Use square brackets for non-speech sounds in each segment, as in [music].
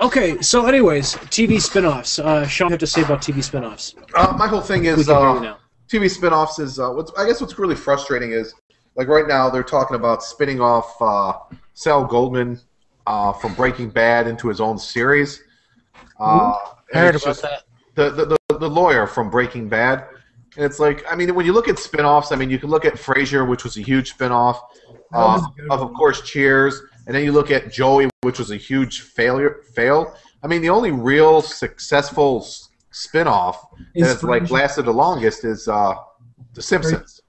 Okay, so anyways, TV spin-offs. Uh, Shawn, you have to say about TV spin-offs. Uh, my whole thing We is can hear you uh, now. TV spin-offs is uh, what's I guess what's really frustrating is like right now they're talking about spinning off uh, Sal Goldman uh, from Breaking Bad into his own series. Uh, I heard about just- that. the, the, the, the lawyer from Breaking Bad. And it's like, I mean, when you look at spin-offs, I mean, you can look at Frasier, which was a huge spin-off, uh, of, of course, Cheers, and then you look at Joey, which was a huge failure, fail. I mean, the only real successful s- spin-off that Is has like lasted the longest is uh, The Simpsons.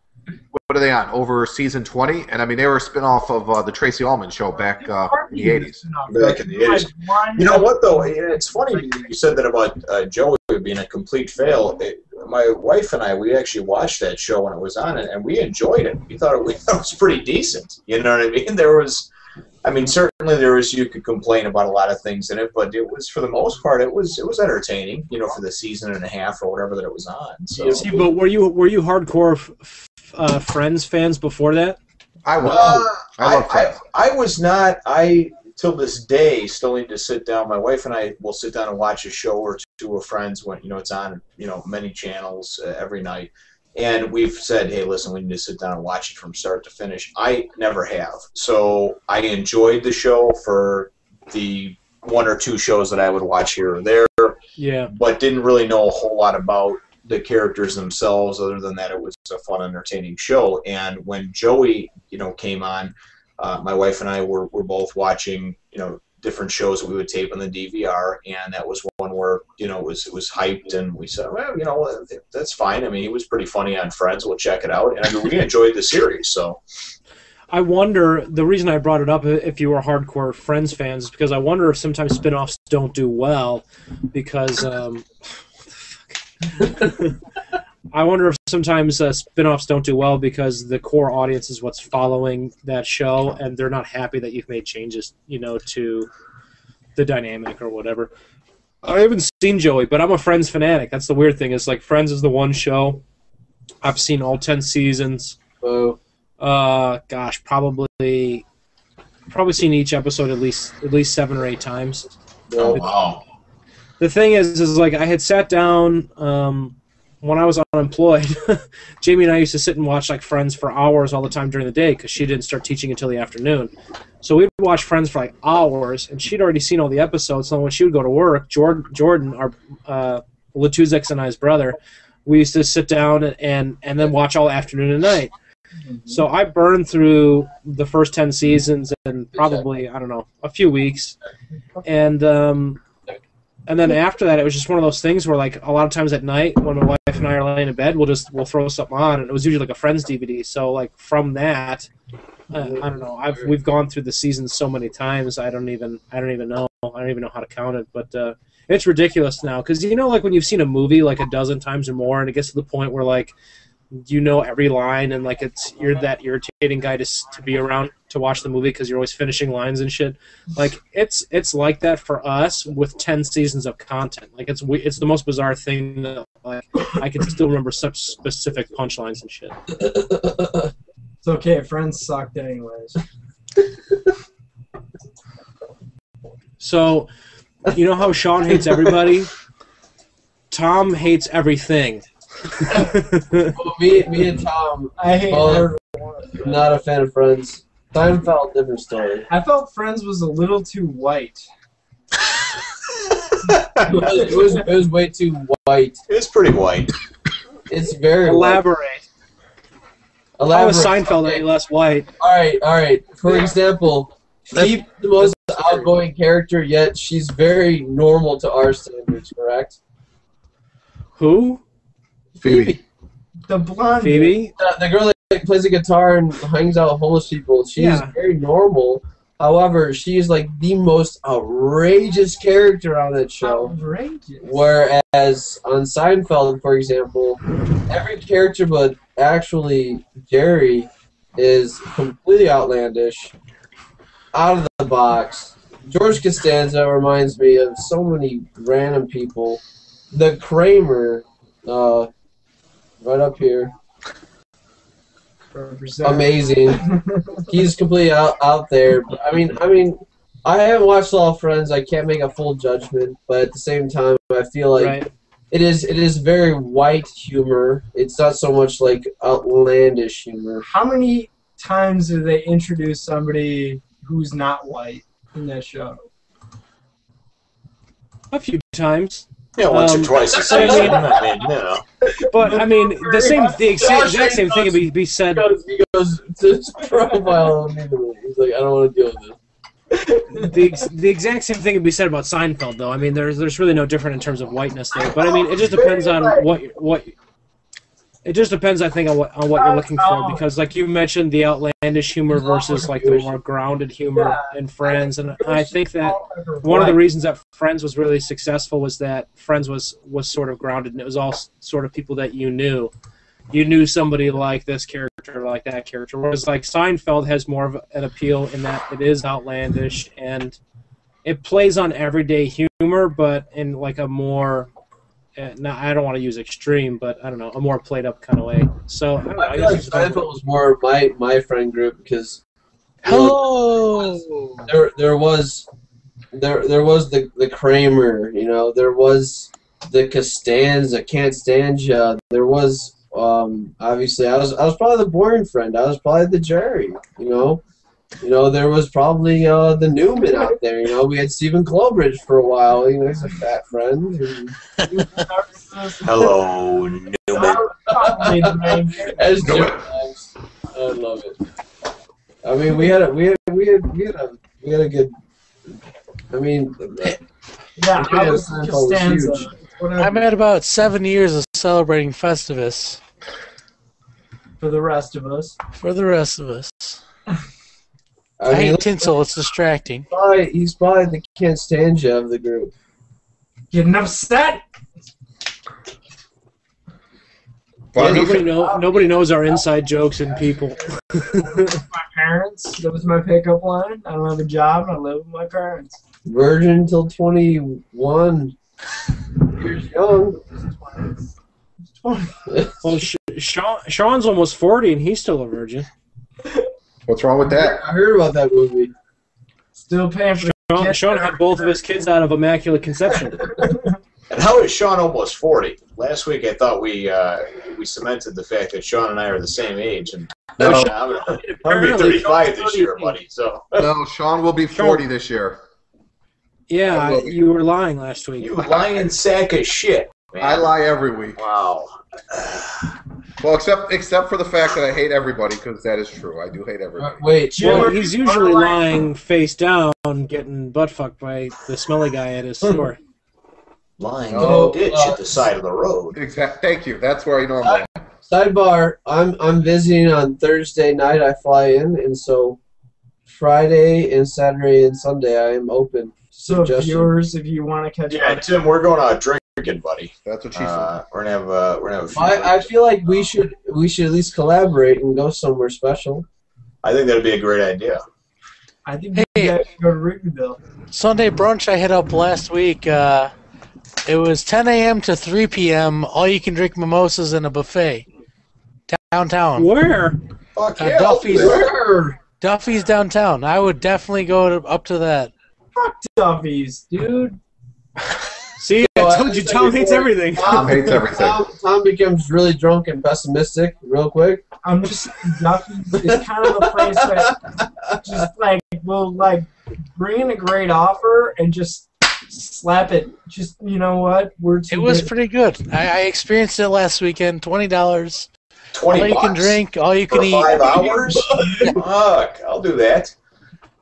What are they on? Over season 20? And I mean, they were a spin-off of uh, the Tracey Ullman show back uh, in the 80s. Back in the 80s. You know what though? It's funny you said that about uh, Joey being a complete fail. It, my wife and I, we actually watched that show when it was on, and, and we enjoyed it. We thought it, [laughs] we thought it was pretty decent. You know what I mean? There was, I mean, certainly there was. You could complain about a lot of things in it, but it was for the most part, it was it was entertaining. You know, for the season and a half or whatever that it was on. So. See, but were you were you hardcore f- f- uh, Friends fans before that? I was. Uh, I love I, I, I was not. I till this day still need to sit down. My wife and I will sit down and watch a show or two of Friends when you know it's on you know many channels uh, every night. And we've said, hey, listen, we need to sit down and watch it from start to finish. I never have. So I enjoyed the show for the one or two shows that I would watch here or there Yeah. but didn't really know a whole lot about the characters themselves other than that it was a fun entertaining show and when joey you know came on uh, my wife and i were, were both watching you know different shows that we would tape on the dvr and that was one where you know it was it was hyped and we said well you know that's fine. I mean he was pretty funny on friends we'll check it out and I mean, we enjoyed the series so. I wonder the reason I brought it up if you were hardcore Friends fans is because I wonder if sometimes spin-offs don't do well because um, [sighs] [laughs] I wonder if sometimes uh, spin-offs don't do well because the core audience is what's following that show and they're not happy that you've made changes, you know, to the dynamic or whatever. I haven't seen Joey, but I'm a Friends fanatic. That's the weird thing. Is like Friends is the one show I've seen all ten seasons. Oh, Uh, gosh, probably, probably seen each episode at least at least seven or eight times. oh wow The thing is, is like I had sat down um, when I was unemployed. [laughs] Jamie and I used to sit and watch like Friends for hours all the time during the day because she didn't start teaching until the afternoon. So we'd watch Friends for like hours, and she'd already seen all the episodes. So when she would go to work, Jordan, Jordan, our uh, Latuzix and I's brother, we used to sit down and and then watch all afternoon and night. So I burned through the first ten seasons in probably I don't know a few weeks, and um, and then after that it was just one of those things where like a lot of times at night when my wife and I are laying in bed we'll just we'll throw something on and it was usually like a Friends DVD. So like from that, uh, I don't know. I've we've gone through the seasons so many times I don't even I don't even know I don't even know how to count it, but. Uh, it's ridiculous now because you know, like when you've seen a movie like a dozen times or more, and it gets to the point where like you know every line and like it's you're that irritating guy to to be around to watch the movie because you're always finishing lines and shit. Like it's it's like that for us with ten seasons of content. Like it's we- it's the most bizarre thing that like I can still remember such specific punchlines and shit. It's okay. Friends sucked anyways. So you know how Shawn hates everybody. Tom hates everything. [laughs] well, me, me and Tom, I hate Well, everyone. not a fan of Friends. Seinfeld, different story. I felt Friends was a little too white. [laughs] It was, it was, it was way too white. it's pretty white It's very white. Elaborate. How Elaborate. is Seinfeld any less white? All right, all right. For example, Phoebe's the most outgoing character, yet she's very normal to our standards. Correct? Who? Phoebe. The blonde. Phoebe? The, the girl that plays the guitar and hangs out with homeless people. She's Yeah. very normal. However, she's like the most outrageous character on that show. Outrageous. Whereas on Seinfeld, for example, every character but actually Jerry is completely outlandish, out of the box. George Costanza reminds me of so many random people. The Kramer, uh, right up here, Represent. amazing. [laughs] He's completely out, out there. I mean, I mean, I haven't watched all Friends. I can't make a full judgment, but at the same time, I feel like right. it is it is very white humor. It's not so much like outlandish humor. How many times do they introduce somebody who's not white in that show? A few times. Yeah, once Um, or twice a I season. mean- I mean, you know. But I mean, the same, the exact, exact same thing could be, be said. He goes, he goes to his profile immediately. He's like, I don't want to deal with this. The, ex- the exact same thing could be said about Seinfeld, though. I mean, there's there's really no different in terms of whiteness there. But I mean, it just depends on what what. It just depends, I think, on what on what you're looking for. Because, like you mentioned, the outlandish humor versus like the more grounded humor in Friends, and I think that one of the reasons that Friends was really successful was that Friends was was sort of grounded, and it was all sort of people that you knew. You knew somebody like this character, like that character. Whereas like Seinfeld has more of an appeal in that it is outlandish and it plays on everyday humor, but in like a more. Uh, no, I don't want to use extreme, but I don't know, a more played up kind of way. So I, don't know, I I feel like guess it's- Seinfeld was more my my friend group because Hello. there there was there there was the the Kramer, you know, there was the Costanza, can't stand you. There was um obviously I was I was probably the boring friend. I was probably the Jerry, you know. You know, there was probably uh, the Newman out there. You know, we had Stephen Clobridge for a while. You know, he's a fat friend. Hello, Newman. as Newman. I love it. I mean, we had a we had we had we had a we had a good. I mean, Yeah, Yeah, I was Seinfeld was Costanza. huge. I'm at about seven years of celebrating Festivus for the rest of us. for the rest of us. I, I mean, hate tinsel. It's distracting. probably, he's probably the can't stand you of the group. Getting upset. But Yeah, nobody know nobody knows our inside jokes and people. [laughs] My parents. That was my pickup line. I don't have a job. I live with my parents. Virgin till twenty one years young. well, Sh- Shawn, Shawn's almost forty and he's still a virgin. [laughs] what's wrong with that? I heard about that movie. Still paying for Shawn, Yeah. Shawn had both of his kids out of immaculate conception. [laughs] And how is Shawn almost 40? Last week I thought we uh, we cemented the fact that Shawn and I are the same age. And No. I'm, I'm going to be 35 this year, Shawn's buddy. So No, Shawn will be 40 this year. Yeah, I you were lying last week. you lying sack of shit, man. I lie every week. Wow. Well, except except for the fact that I hate everybody, because that is true. I do hate everybody. Wait, Jim, Well, he's usually lying face down, getting butt fucked by the smelly guy at his store. Lying Oh, in a ditch uh, at the side of the road. Exact. Thank you. That's where I normally. I'm sidebar. I'm I'm visiting on Thursday night. I fly in, and so Friday and Saturday and Sunday I am open. So viewers, if you want to catch Yeah, up, Tim, we're going out drinking, buddy. That's what she said. Uh, we're gonna have uh, we're gonna have. A few I, I feel like we should we should at least collaborate and go somewhere special. I think that'd be a great idea. I think Hey. you guys should go to Wrigleyville. Sunday brunch I hit up last week. Uh, it was 10 a.m. to 3 p.m. All you can drink mimosas in a buffet downtown. Where? Fuck Uh, yeah, I'll Duffy's- that. Duffy's downtown. I would definitely go to, up to that. Fuck Duffy's, dude. [laughs] See, So, I I- told you, Tom hates everything. Tom hates everything. Tom, Tom becomes really drunk and pessimistic real quick. I'm just Duffy's is kind of a place that just like will like bring in a great offer and just slap it. Just you know what? We're too It was good. pretty good. I, I experienced it last weekend. Twenty dollars. Twenty. All Twenty you can drink. All you for can eat. five hours. [laughs] Fuck, I'll do that.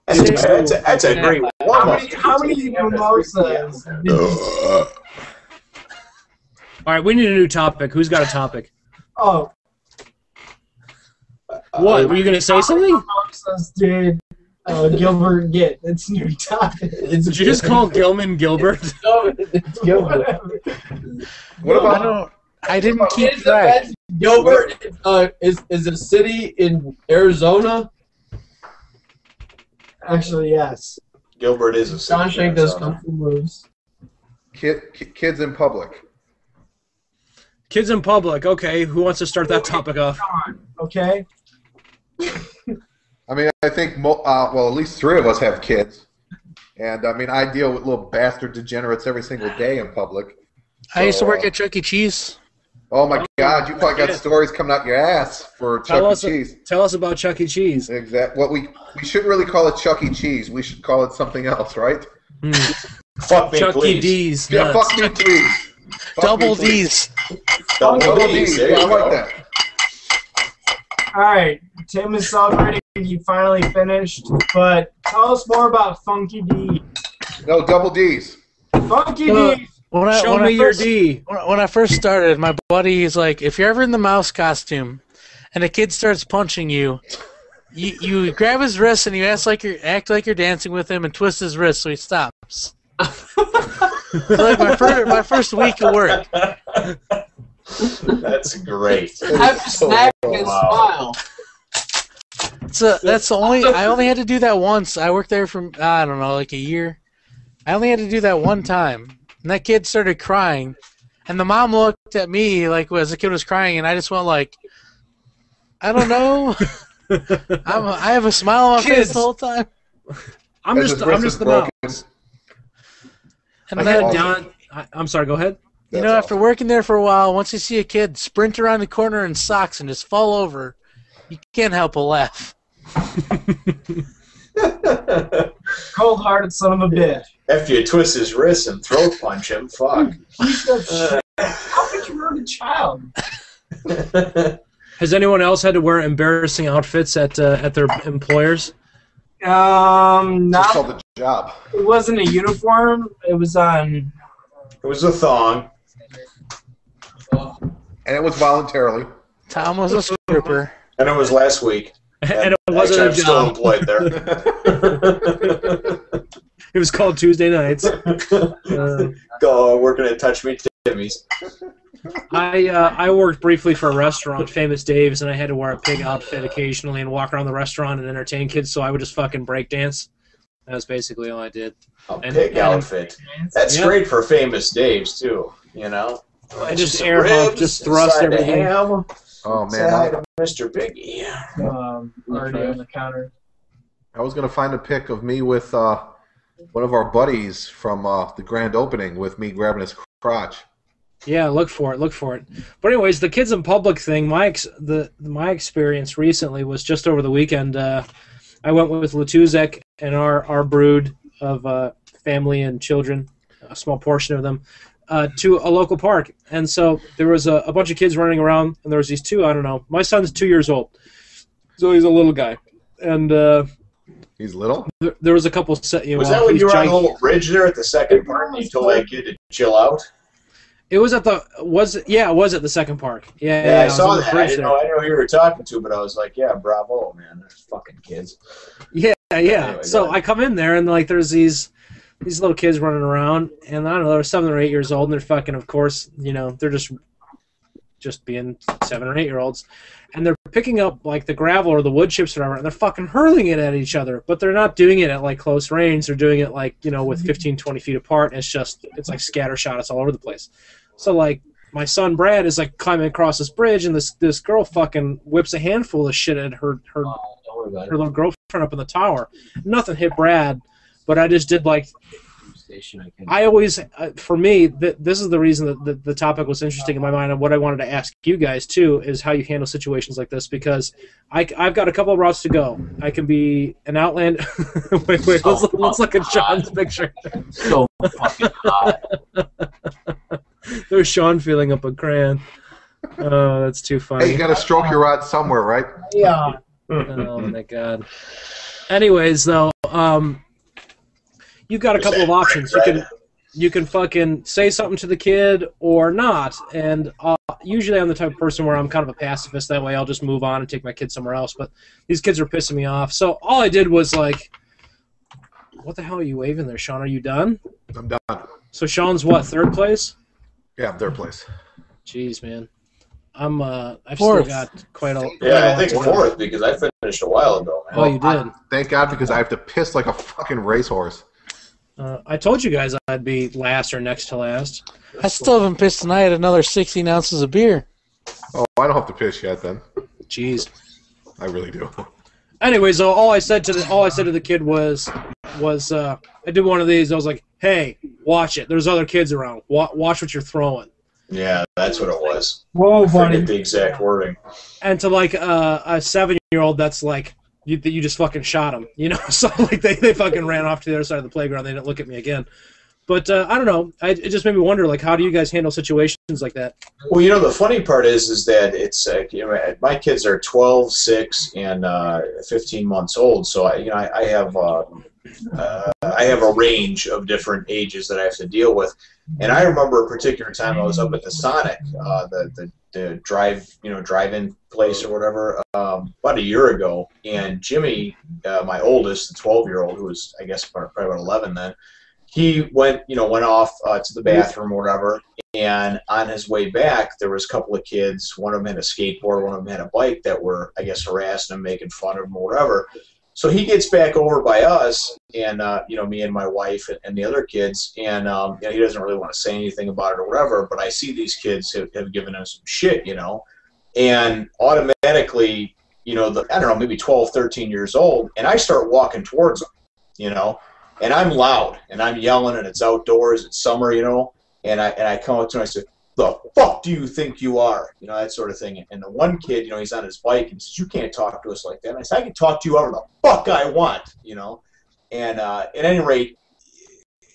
That's a, that's a, that's a great how warm up. many how many mimosas? did [laughs] All right, we need a new topic. Who's got a topic? Oh, What? Were you gonna say something? mimosas did uh, Gilbert get? It's new topic. It's Did you just call Gilman Gilbert? [laughs] No, it's Gilbert. What I about don't. I didn't keep Is track. Gilbert uh, is is a city in Arizona. Actually, yes. Gilbert is a Shawshank does kung fu moves. kid, ki- kids in public? Kids in public. Okay, who wants to start that topic off? Okay. [laughs] I mean, I think mo- uh, well, at least three of us have kids. And I mean, I deal with little bastard degenerates every single day in public. I used to work uh, at Chuck E. Cheese. Oh my God, you probably got stories coming out your ass for Tell Chuck us, E. Cheese. tell us about Chuck E. Cheese. Exact. What we we shouldn't really call it Chuck E. Cheese. We should call it something else, right? Hmm. Fuck me, Chuck E. please. D's. Yeah, nuts. fuck me, please. Fuck Double me, please. D's. Double, Double D's. D's. There Yeah, I you like go. that. All right, Tim is celebrating. You finally finished, but tell us more about Funky D. No, double D's. Funky Uh, D. When I, Show when me I your first, D. when when I first started, my buddy is like, if you're ever in the mouse costume, and a kid starts punching you, you you grab his wrist and you act like you're act like you're dancing with him and twist his wrist so he stops. So, [laughs] like my first my first week of work. That's great. [laughs] Have to snack and Wow. smile. So that's the only I only had to do that once. I worked there for I don't know like a year. I only had to do that one time, and that kid started crying, and the mom looked at me like as the kid was crying, and I just went like, I don't know. [laughs] I'm a, I have a smile on my face Kids. the whole time. I'm As just his I'm wrist just is the broken. mouse. And I then had awesome. Don. I, I'm sorry. Go ahead. you That's know after awesome. working there for a while, once you see a kid sprint around the corner in socks and just fall over, you can't help but laugh. [laughs] Cold-hearted son of a bitch. After you twist his wrist and throat punch him, fuck. [laughs] Piece of shit. How could you hurt a child? [laughs] Has anyone else had to wear embarrassing outfits at uh, at their employers? Um, It's not. called the job. It wasn't a uniform. It was on. It was a thong. And it was voluntarily. Tom was a stripper. And it was last week. And it wasn't I'm a still job. employed there. [laughs] It was called Tuesday nights. Uh, [laughs] Go working at Touch Me Timmy's. I uh, I worked briefly for a restaurant, Famous Dave's, and I had to wear a pig outfit occasionally and walk around the restaurant and entertain kids. So I would just fucking break dance. That was basically all I did. A And- pig and- outfit. That's Yeah. great for famous Dave's too. You know. I just air hump, just thrust everything. ham. Oh Say hi man, to Mr. Biggie. Um, already on the counter. I was gonna find a pic of me with uh, one of our buddies from uh, the grand opening with me grabbing his crotch. Yeah, look for it. Look for it. But anyways, the kids in public thing. My ex- the my experience recently was just over the weekend. Uh, I went with Latuzek and our our brood of uh, family and children, a small portion of them, uh, to a local park. And so there was a, a bunch of kids running around, and there was these two. I don't know. My son's two years old, so he's a little guy, and uh, He's little. there, there was a couple. Set, you know, Was that when you were on the little bridge there at the second park? and You told that kid to chill out. It was at the was it- yeah it was at the second park. Yeah, Yeah, I was saw the that. I didn't know. I didn't know who you were talking to, but I was like, yeah, bravo, man. There's fucking kids. Yeah, yeah. Anyway, so. I come in there and like there's these these little kids running around and I don't know they're seven or eight years old and they're fucking of course you know they're just just being seven or eight year olds and they're picking up like the gravel or the wood chips or whatever and they're fucking hurling it at each other but they're not doing it at like close range they're doing it like you know with 15 20 feet apart and it's just it's like scatter shot it's all over the place. So like my son Brad is like climbing across this bridge and this this girl fucking whips a handful of shit at her her about her little girlfriend up in the tower. Nothing hit Brad, but I just did like I always. Uh, for me, th- this is the reason that the, the topic was interesting in my mind, and what I wanted to ask you guys too is how you handle situations like this because I, have got a couple of routes to go. I can be an outland. [laughs] wait, wait, let's, look- let's look at Shawn's picture. so fucking hot. [laughs] There's Shawn feeling up a crayon. Oh, that's too Hey, funny. you gotta stroke your rod somewhere, right? Yeah. oh my god. Anyways, though, um, you've got a couple of options. You can you can fucking say something to the kid or not, and uh, usually I'm the type of person where I'm kind of a pacifist. That way, I'll just move on and take my kid somewhere else. But these kids are pissing me off. So all I did was like, "What the hell are you waving there, Shawn? Are you done?" I'm done. So Shawn's what third place? Yeah, third place. Jeez, man. I'm uh, I've Fourth. still got quite a Yeah, I think quite a lot to go. fourth because I finished a while ago, man. Oh, you did. Thank God because I have to piss like a fucking racehorse. Uh, I told you guys I'd be last or next to last. I still haven't pissed and I had another 16 ounces of beer. Oh, I don't have to piss yet then. Jeez. I really do. Anyways, though, all I said to the all I said to the kid was, was uh, I did one of these. I was like, "Hey, watch it. There's other kids around. Wa- watch what you're throwing." Yeah, that's what it was. Whoa, I buddy. forget the exact wording. And to like uh, a seven year old, that's like you you just fucking shot him. You know, [laughs] so like they, they fucking ran off to the other side of the playground. They didn't look at me again. But uh, I don't know. I, it just made me wonder, like, how do you guys handle situations like that? Well, you know, the funny part is, is that it's uh, you know, my kids are 12, 6, and uh, 15 months old. So I, you know, I, I have uh, uh, I have a range of different ages that I have to deal with. And I remember a particular time I was up at the Sonic, uh, the, the the drive you know drive-in place or whatever, um, about a year ago. And Jimmy, uh, my oldest, the 12 year old, who was I guess probably about 11 then, he went you know went off uh, to the bathroom or whatever. And on his way back, there was a couple of kids. One of them had a skateboard, one of them had a bike that were, I guess, harassing him, making fun of him, or whatever. So he gets back over by us, and uh, you know, me and my wife and, and the other kids, and um, you know, he doesn't really want to say anything about it or whatever. But I see these kids have, have given him some shit, you know, and automatically, you know, the, I don't know, maybe 12, 13 years old, and I start walking towards them, you know, and I'm loud and I'm yelling, and it's outdoors, it's summer, you know, and I and I come up to him, and I say, the fuck do you think you are? You know, that sort of thing. And the one kid, you know, he's on his bike and says, You can't talk to us like that. And I said, I can talk to you however the fuck I want, you know. And uh, at any rate,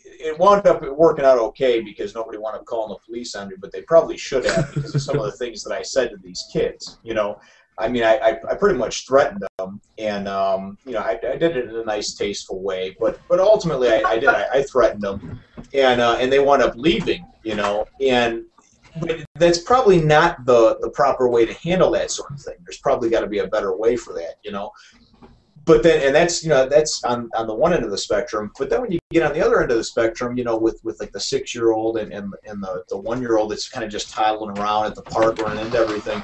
it wound up working out okay because nobody wound up calling the police on me, but they probably should have because of some of the things that I said to these kids. You know, I mean, I, I, pretty much threatened them, and um, you know, I, I did it in a nice, tasteful way. But but ultimately, I, I did. I, I threatened them, and uh, and they wound up leaving. You know, and but that's probably not the the proper way to handle that sort of thing. There's probably got to be a better way for that. You know. But then, and that's you know that's on, on the one end of the spectrum. But then when you get on the other end of the spectrum, you know, with, with like the six year old and, and and the the one year old that's kind of just toddling around at the park running into everything,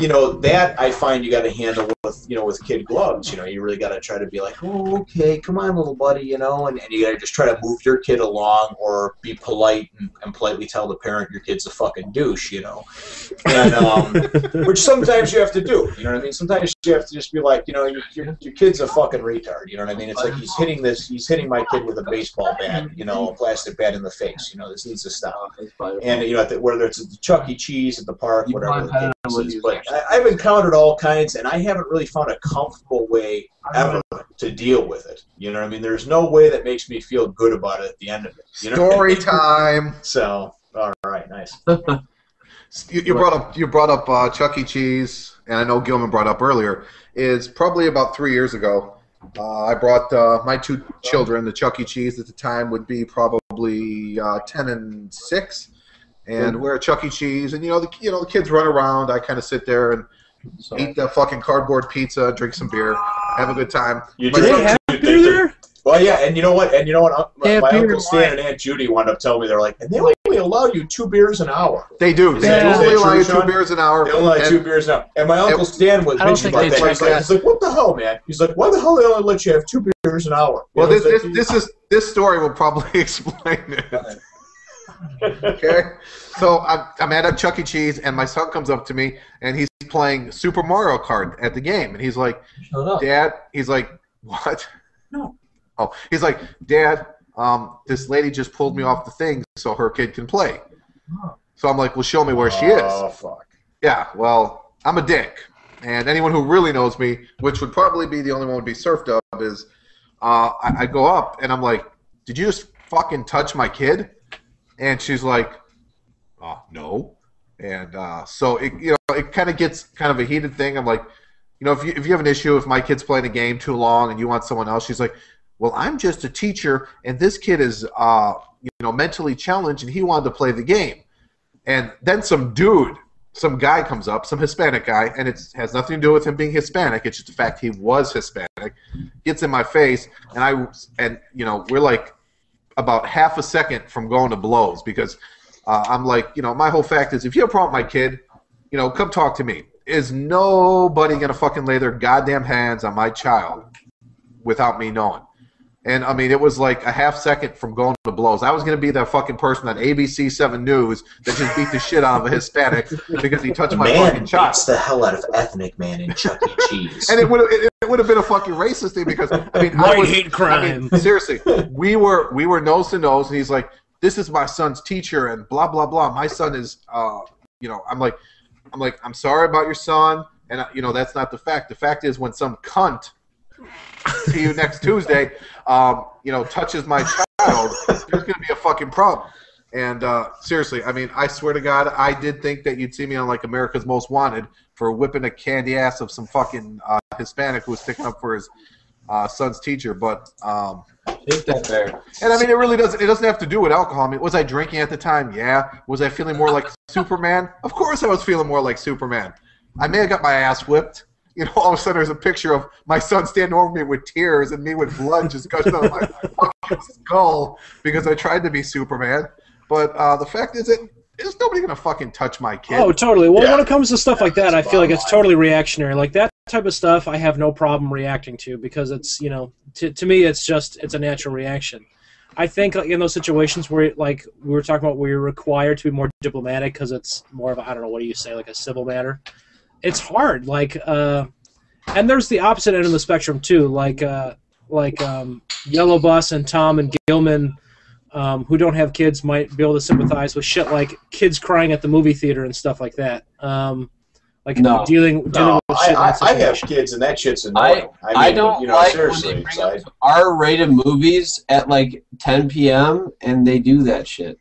you know, that I find you got to handle with you know with kid gloves. You know, you really got to try to be like, oh, okay, come on, little buddy, you know, and, and you got to just try to move your kid along or be polite and, and politely tell the parent your kid's a fucking douche, you know, and um, [laughs] which sometimes you have to do. You know what I mean? Sometimes you have to just be like, you know, your, your, your kid's a fucking retard. You know what I mean? It's like he's hitting this, he's hitting my kid with a baseball bat, you know, a plastic bat in the face. You know, this needs to stop. And you know, the, whether it's at the Chuck E. Cheese at the park, whatever the case it is. But I, I've encountered all kinds, and I haven't really found a comfortable way ever to deal with it. You know what I mean? There's no way that makes me feel good about it at the end of it. You know what I Story mean? [laughs] time. So, all right, nice. [laughs] You, you brought up you brought up uh, Chuck E. Cheese, and I know Gilman brought up earlier. Is probably about three years ago. Uh, I brought uh, my two children to Chuck E. Cheese at the time would be probably uh, ten and six, and we're at Chuck E. Cheese, and you know the you know the kids run around. I kind of sit there and eat that fucking cardboard pizza, drink some beer, have a good time. You My do They have beer there? Well, yeah, and you know what? And you know what? Uh, They my uncle and Stan wine. and Aunt Judy wound up telling me they're like, and they only allow you two beers an hour. They do. Is They that- is only allow you two beers an hour. They only allow and- two beers an hour. And my uncle Stan was I don't mentioning think about that. He's like, he's like, what the hell, man? He's like, why the hell they only let you have two beers an hour? You Well, know, this, this like- this is this story will probably [laughs] explain it. Okay, so I'm, I'm at a Chuck E. Cheese, and my son comes up to me, and he's playing Super Mario Kart at the game, and he's like, "Dad," he's like, "What?" No. Oh, he's like, "Dad, um, this lady just pulled me off the thing so her kid can play." Oh. So I'm like, "Well, show me where she is." Oh, fuck. Yeah, well, I'm a dick, and anyone who really knows me, which would probably be the only one would be Surfdub, is uh, I, I go up and I'm like, "Did you just fucking touch my kid?" And she's like, "Oh no," and uh, so it you know it kind of gets kind of a heated thing. I'm like, you know, if you if you have an issue if my kid's playing a game too long and you want someone else, she's like, "Well, I'm just a teacher, and this kid is uh, you know mentally challenged, and he wanted to play the game." And then some dude some guy comes up, some Hispanic guy, and it has nothing to do with him being Hispanic. It's just the fact he was Hispanic. Gets in my face, and I and you know we're like about half a second from going to blows because uh, I'm like, you know, my whole fact is if you have a problem with my kid, you know, come talk to me. Is nobody gonna fucking lay their goddamn hands on my child without me knowing? And I mean, it was like a half second from going to blows. I was going to be that fucking person on ABC Seven News that just beat the shit out of a Hispanic because he touched my man fucking chop. beats the hell out of ethnic man in Chuck E. Cheese. And it would it, it would have been a fucking racist thing because I mean, I White was, hate crime. I mean, seriously, we were we were nose to nose, and he's like, "This is my son's teacher," and blah blah blah. My son is, uh, you know, I'm like, I'm like, I'm sorry about your son, and uh, you know that's not the fact. The fact is, when some cunt [laughs] see you next Tuesday, um, you know, touches my child, there's gonna be a fucking problem. And uh, seriously, I mean, I swear to God, I did think that you'd see me on like America's Most Wanted for whipping a candy ass of some fucking uh, Hispanic who was sticking up for his uh, son's teacher. But um, that there. and I mean, it really doesn't. It doesn't have to do with alcohol. I mean, was I drinking at the time? Yeah. Was I feeling more like Superman? Of course, I was feeling more like Superman. I may have got my ass whipped. You know, all of a sudden there's a picture of my son standing over me with tears and me with blood just gushing out of my fucking skull because I tried to be Superman. But uh, the fact is that there's nobody gonna fucking touch my kid. Oh, totally. Well, Yeah. when it comes to stuff like that, I feel like it's totally reactionary. Like that type of stuff, I have no problem reacting to because it's you know, to to me, it's just it's a natural reaction. I think like, in those situations where like we were talking about, where you're required to be more diplomatic because it's more of a, I don't know what do you say like a civil matter. It's hard. Like, uh, and there's the opposite end of the spectrum too. Like, uh, like um, Yellow Bus and Tom and Gilman um, who don't have kids might be able to sympathize with shit like kids crying at the movie theater and stuff like that. Um, like No. dealing dealing No, with I, shit in I, I have kids, and that shit's annoying. I, mean, I don't you know, like seriously. when they bring so up R-rated movies at like 10 p.m. and they do that shit.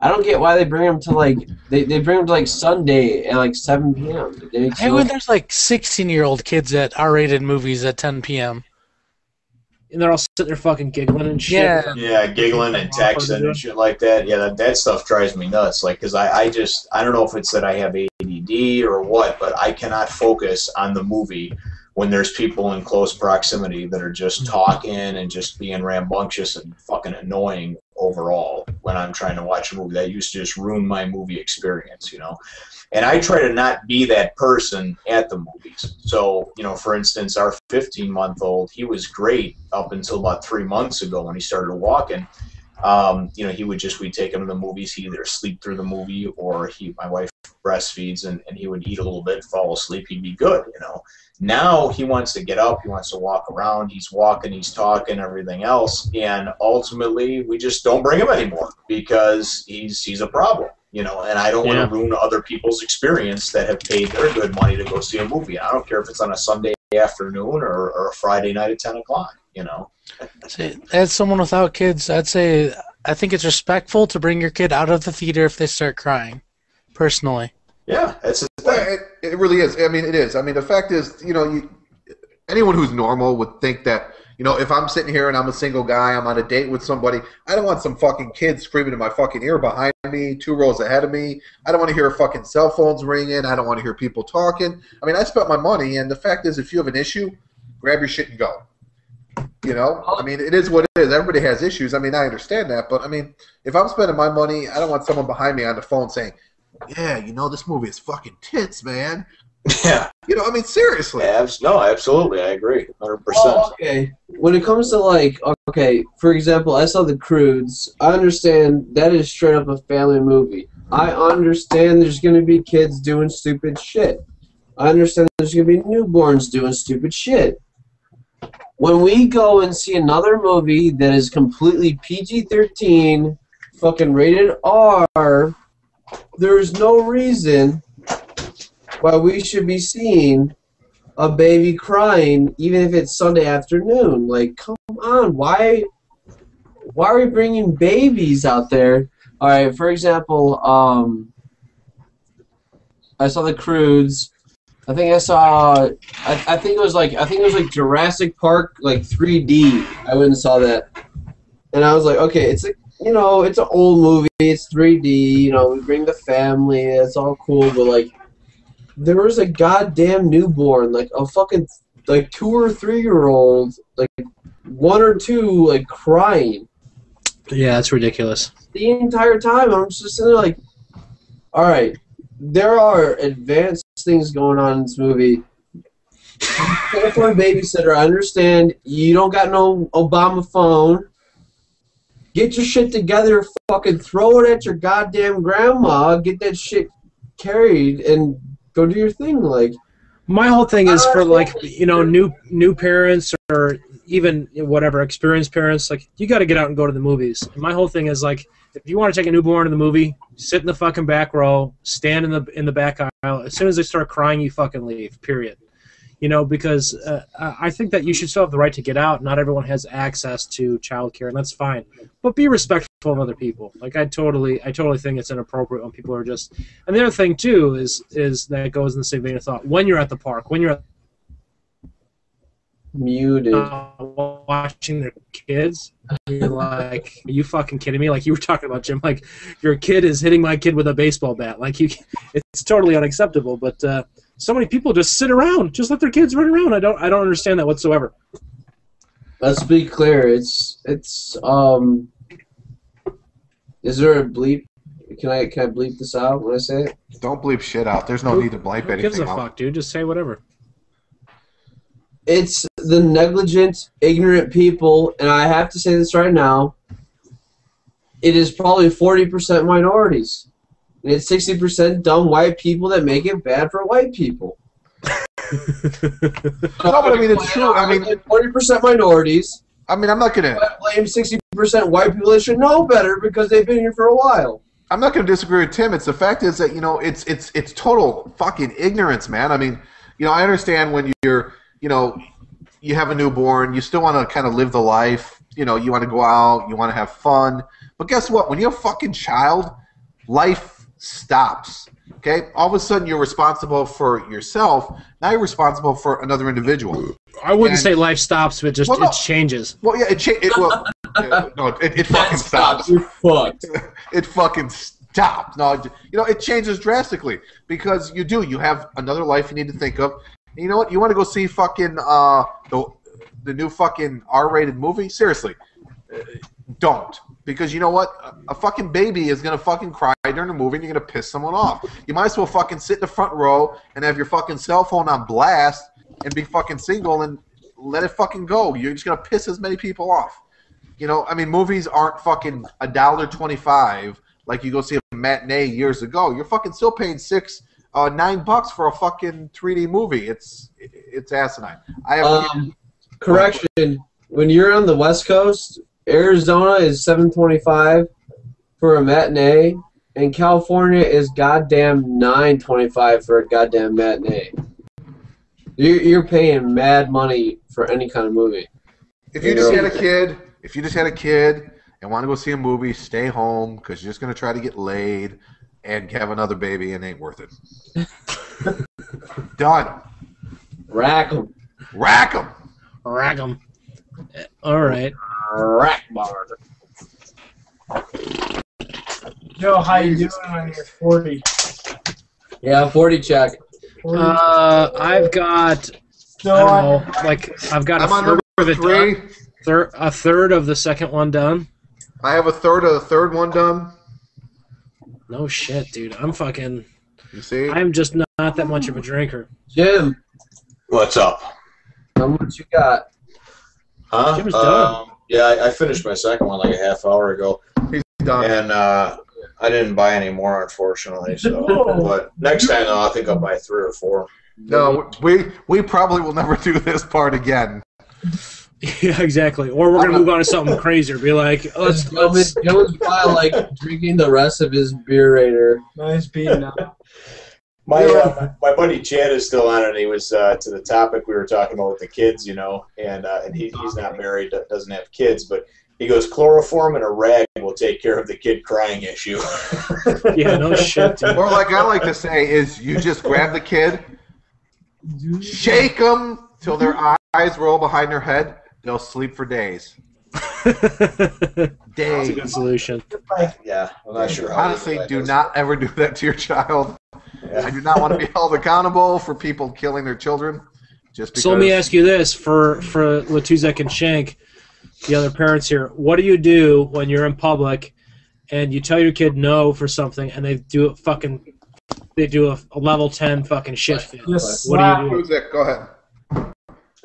I don't get why they bring them to like they, they bring them to like Sunday at like 7 p.m. They make Hey, so- when there's like 16 year old kids at R rated movies at 10 p.m. and they're all sitting there fucking giggling and shit. Yeah. Yeah, giggling and texting and shit like that. Yeah, that, that stuff drives me nuts. Like, because I, I just, I don't know if it's that I have ADD or what, but I cannot focus on the movie when there's people in close proximity that are just mm. talking and just being rambunctious and fucking annoying overall when I'm trying to watch a movie. That used to just ruin my movie experience, you know? And I try to not be that person at the movies. So, you know, for instance, our 15 month old, he was great up until about three months ago when he started walking. Um, you know, he would just, we'd take him to the movies. He'd either sleep through the movie or he, my wife breastfeeds and, and he would eat a little bit, fall asleep. He'd be good, you know. Now he wants to get up, he wants to walk around, he's walking, he's talking, everything else. And ultimately, we just don't bring him anymore because he's, he's a problem you know, and I don't Yeah. want to ruin other people's experience that have paid their good money to go see a movie. I don't care if it's on a Sunday afternoon or, or a Friday night at ten o'clock. You know, See, as someone without kids, I'd say I think it's respectful to bring your kid out of the theater if they start crying. Personally, yeah, that's the it, it really is. I mean, it is. I mean, the fact is, you know, you, anyone who's normal would think that, you know, if I'm sitting here and I'm a single guy, I'm on a date with somebody, I don't want some fucking kid screaming in my fucking ear behind me, two rows ahead of me. I don't want to hear fucking cell phones ringing. I don't want to hear people talking. I mean, I spent my money, and the fact is, if you have an issue, grab your shit and go. You know, I mean, it is what it is. Everybody has issues. I mean, I understand that, but I mean, if I'm spending my money, I don't want someone behind me on the phone saying, "Yeah, you know, this movie is fucking tits, man." Yeah, You know, I mean, seriously. abs- no, absolutely, I agree, hundred Well, percent. Oh, okay. When it comes to like, okay, for example, I saw the Croods. I understand that is straight up a family movie. I understand there's gonna be kids doing stupid shit. I understand there's gonna be newborns doing stupid shit. When we go and see another movie that is completely PG-13, fucking rated R, there's no reason why we should be seeing a baby crying even if it's Sunday afternoon. Like, come on, why why are we bringing babies out there? All right, for example, um I saw the Croods. I think I saw I, I think it was like I think it was like Jurassic Park like 3D. I went and saw that. And I was like, okay, it's a you know, it's an old movie, it's 3D, you know, we bring the family, it's all cool, but like there was a goddamn newborn, like a fucking like two or three year old, like one or two, like crying Yeah, that's ridiculous. the entire time. I'm just sitting there like, all right, there are advanced things going on in this movie. A babysitter. I understand you don't got no Obama phone. Get your shit together. Fucking throw it at your goddamn grandma. Get that shit carried and go do your thing. Like My whole thing is for uh, like you know new new parents or even whatever experienced parents. Like you got to get out and go to the movies. And my whole thing is like if you want to take a newborn to the movie, sit in the fucking back row, stand in the in the back aisle. As soon as they start crying, you fucking leave. Period. You know, because uh, I think that you should still have the right to get out. Not everyone has access to childcare, and that's fine. But be respectful of other people. Like I totally, I totally think it's inappropriate when people are just. And the other thing too is is that goes in the same vein of thought. When you're at the park, when you're at muted. uh, watching their kids. You're like, are you fucking kidding me? Like you were talking about Jim. Like your kid is hitting my kid with a baseball bat. Like you, it's totally unacceptable. But uh, so many people just sit around, just let their kids run around. I don't, I don't understand that whatsoever. Let's be clear. It's it's um. Is there a bleep? Can I can I bleep this out when I say it? Don't bleep shit out. There's no need to bleep Who gives a anything out. fuck, dude? Just say whatever. It's the negligent, ignorant people, and I have to say this right now. It is probably forty percent minorities, and it's sixty percent dumb white people that make it bad for white people. [laughs] No, but I mean, it's true. I mean- forty percent minorities. I mean, I'm not gonna. Blame sixty percent white people that should know better because they've been here for a while. I'm not going to disagree with Tim. It's the fact is that you know it's it's it's total fucking ignorance, man. I mean, you know, I understand when you're you know you have a newborn, you still want to kind of live the life. You know, you want to go out, you want to have fun. But guess what? When you're a fucking child, life stops. Okay, all of a sudden you're responsible for yourself. Now you're responsible for another individual. I wouldn't And- say life stops, but just Well, no. it changes. Well, yeah, it cha- it well, yeah, no, it, it fucking stops. You're fucked. [laughs] it fucking stops. No, you know, it changes drastically because you do. You have another life you need to think of. And you know what? You want to go see fucking uh the the new fucking R-rated movie? Seriously, uh, don't because you know what? A, fucking baby is gonna fucking cry during a movie, and you're gonna piss someone off. You might as well fucking sit in the front row and have your fucking cell phone on blast and be fucking single and let it fucking go. You're just gonna piss as many people off. You know, I mean, movies aren't fucking a dollar twenty-five like you go see a matinee years ago. You're fucking still paying six, uh, nine bucks for a fucking 3D movie. It's it's asinine. I have Um, correction. When you're on the West Coast, Arizona is seven twenty five for a matinee, and California is goddamn nine twenty five for a goddamn matinee. You're you're paying mad money for any kind of movie. if you just had a kid, if you just had a kid and want to go see a movie, stay home because you're just gonna try to get laid and have another baby and ain't worth it. [laughs] Done. Rack 'em. Rack 'em. Rack 'em. All right. Rack bar. Joe, how you doing on your 40? Yeah, forty check. 40 Uh, I've got I don't on know, like I've got I'm a third of it three. done. Thir- a third of the second one done. I have a third of the third one done. No shit, dude. I'm fucking. You see? I'm just not, not that much of a drinker. Jim, What's up? how much you got? Huh? Jim's done. Yeah, I, I finished my second one like a half hour ago, He's done. and uh, I didn't buy any more, unfortunately. So, [laughs] No. but next time though, I think I'll buy three or four. No, we we probably will never do this part again. yeah, exactly. Or we're gonna move on to something crazier. Be like, let's, Gentleman, let's Gentleman's probably like drinking the rest of his beer rater. nice beating up. My uh, my buddy Chad is still on it. He was uh, to the topic we were talking about with the kids, you know, and uh, and he, he's not married, doesn't have kids, but he goes chloroform and a rag will take care of the kid crying issue. [laughs] yeah, no shit, dude. Or like I like to say is you just grab the kid, shake them till their eyes roll behind their head. They'll sleep for days. [laughs] That's a good solution. yeah, I'm not sure. How Honestly, do is. not ever do that to your child. I do not want to be [laughs] held accountable for people killing their children. Just because. So let me ask you this for for Latuzek and Shank, the other parents here. What do you do when you're in public and you tell your kid no for something and they do it fucking they do a, a level ten fucking shit fit? Just What do you slap do? Who's? Go ahead.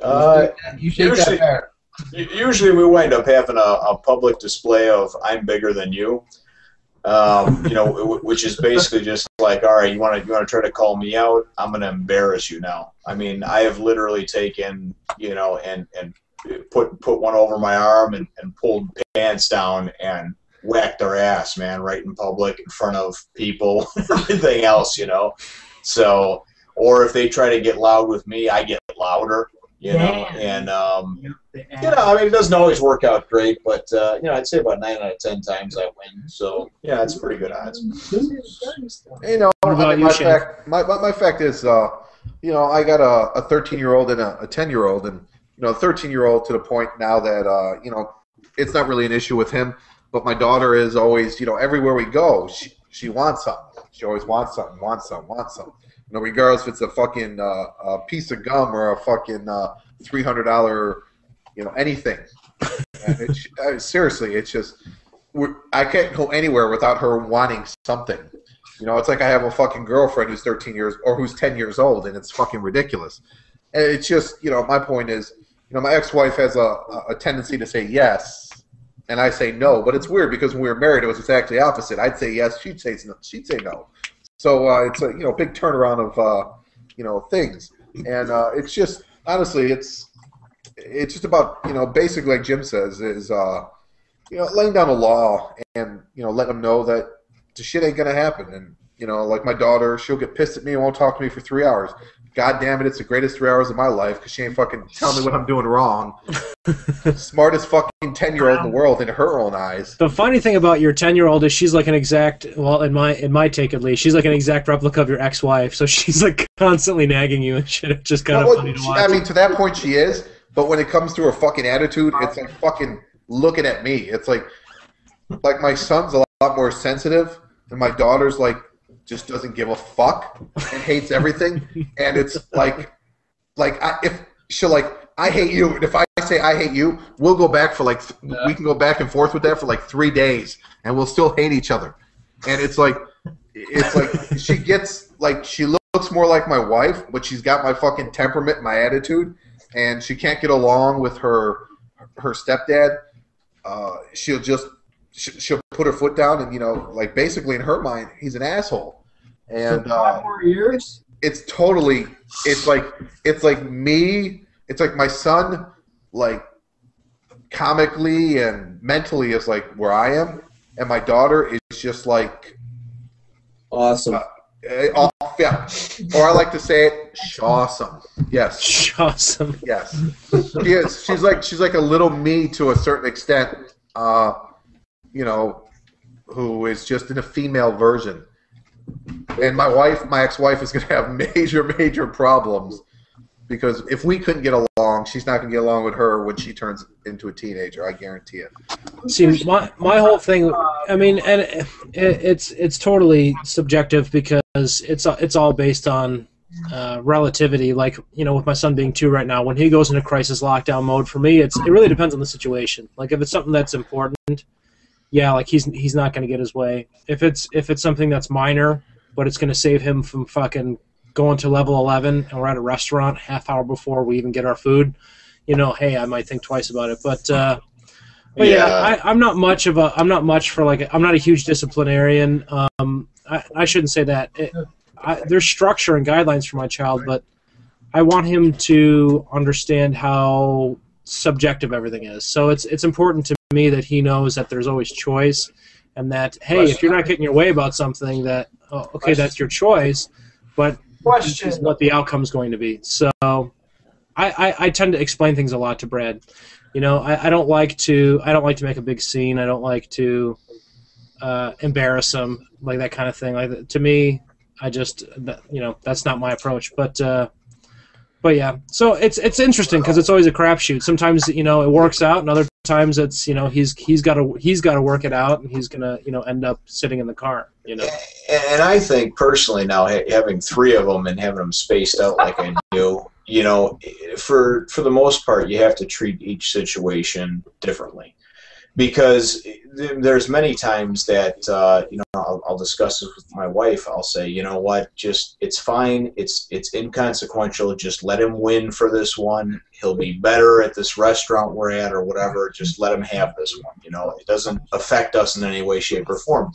Uh, You shake Usually- that bear. Usually, we wind up having a, a public display of "I'm bigger than you," um, you know, which is basically just like, "All right, you want to you want to try to call me out? I'm going to embarrass you now." I mean, I have literally taken, you know, and and put put one over my arm and, and pulled pants down and whacked their ass, man, right in public in front of people, [laughs] everything else, you know. So, or if they try to get loud with me, I get louder, you know, Damn. and um, you know, I mean, it doesn't always work out great, but uh, you know, I'd say about nine out of ten times I win. So yeah, it's pretty good odds. You know, What I mean, you, my fact, my, my, my fact is, uh, you know, I got a, a 13 year old and a, a 10 year old, and you know, a 13 year old to the point now that uh, you know, it's not really an issue with him, but my daughter is always, you know, everywhere we go, she she wants something. She always wants something, wants something, wants something. Know, regardless if it's a fucking uh, a piece of gum or a fucking uh, three hundred dollar, you know, anything. It's, uh, seriously, it's just I can't go anywhere without her wanting something. You know, it's like I have a fucking girlfriend who's 13 years or who's 10 years old, and it's fucking ridiculous. And it's just, you know, my point is, you know, my ex-wife has a, a tendency to say yes, and I say no. But it's weird because when we were married, it was exactly opposite. I'd say yes, she'd say no. She'd say no. So uh, it's a you know big turnaround of uh, you know things, and uh, it's just honestly, it's it's just about you know basically like Jim says is uh, you know laying down a law and you know let them know that the shit ain't gonna happen. And you know, like my daughter, she'll get pissed at me and won't talk to me for three hours. God damn it, it's the greatest three hours of my life because she ain't fucking telling me what I'm doing wrong. [laughs] Smartest fucking ten year old in the world in her own eyes. The funny thing about your ten year old is she's like an exact well in my in my take at least she's like an exact replica of your ex wife so [laughs] she's like constantly nagging you and shit it's just kind of funny to watch. I mean, to that point, she is. But when it comes to her fucking attitude, it's like fucking looking at me. It's like, like my son's a lot more sensitive, and my daughter's like just doesn't give a fuck and hates everything. And it's like, like I, if she'll like, I hate you. And if I say I hate you, we'll go back for like th- we can go back and forth with that for like three days, and we'll still hate each other. And it's like, it's like [laughs] she gets like she looks more like my wife, but she's got my fucking temperament, my attitude, and she can't get along with her her stepdad. Uh, she'll just she'll put her foot down, and you know, like basically in her mind, he's an asshole. And uh, Five more years. it's totally it's like it's like me it's like my son like comically and mentally is like where i am and my daughter is just like Awesome. eh, off yeah. or i like to say it awesome yes awesome. yes she is she's like she's like a little me to a certain extent uh you know who is just in a female version and my wife my ex-wife is going [laughs] to have major major problems because if we couldn't get along she's not going to get along with her when she turns into a teenager i guarantee it See, my my whole thing. I mean, and it, it's it's totally subjective because it's it's all based on uh, relativity. Like you know, with my son being two right now, when he goes into crisis lockdown mode, for me, it's it really depends on the situation. Like if it's something that's important, yeah, like he's he's not going to get his way. If it's if it's something that's minor, but it's going to save him from fucking going to level 11 and we're at a restaurant half hour before we even get our food you know hey i might think twice about it but uh but yeah, Yeah. I, I'm not much of a. I'm not much for like. I'm not a huge disciplinarian. Um, I, I shouldn't say that. It, I, there's structure and guidelines for my child, but I want him to understand how subjective everything is. So it's it's important to me that he knows that there's always choice, and that hey, if you're not getting your way about something, that oh, okay, that's your choice, but this is what the outcome's going to be. So I, I, I tend to explain things a lot to Brad. You know, I, I don't like to I don't like to make a big scene. I don't like to uh, embarrass him like that kind of thing. Like to me, I just you know that's not my approach. But uh, but yeah, so it's it's interesting because it's always a crapshoot. Sometimes you know it works out, and other times it's you know he's he's got to he's got to work it out, and he's gonna you know end up sitting in the car. You know. And I think personally now having three of them and having them spaced out like I [laughs] do, you know, for for the most part, you have to treat each situation differently, because there's many times that uh, you know I'll, I'll discuss this with my wife. I'll say, you know what, just it's fine. It's it's inconsequential. Just let him win for this one, he'll be better at this restaurant we're at or whatever. Just let him have this one. You know, it doesn't affect us in any way, shape, or form.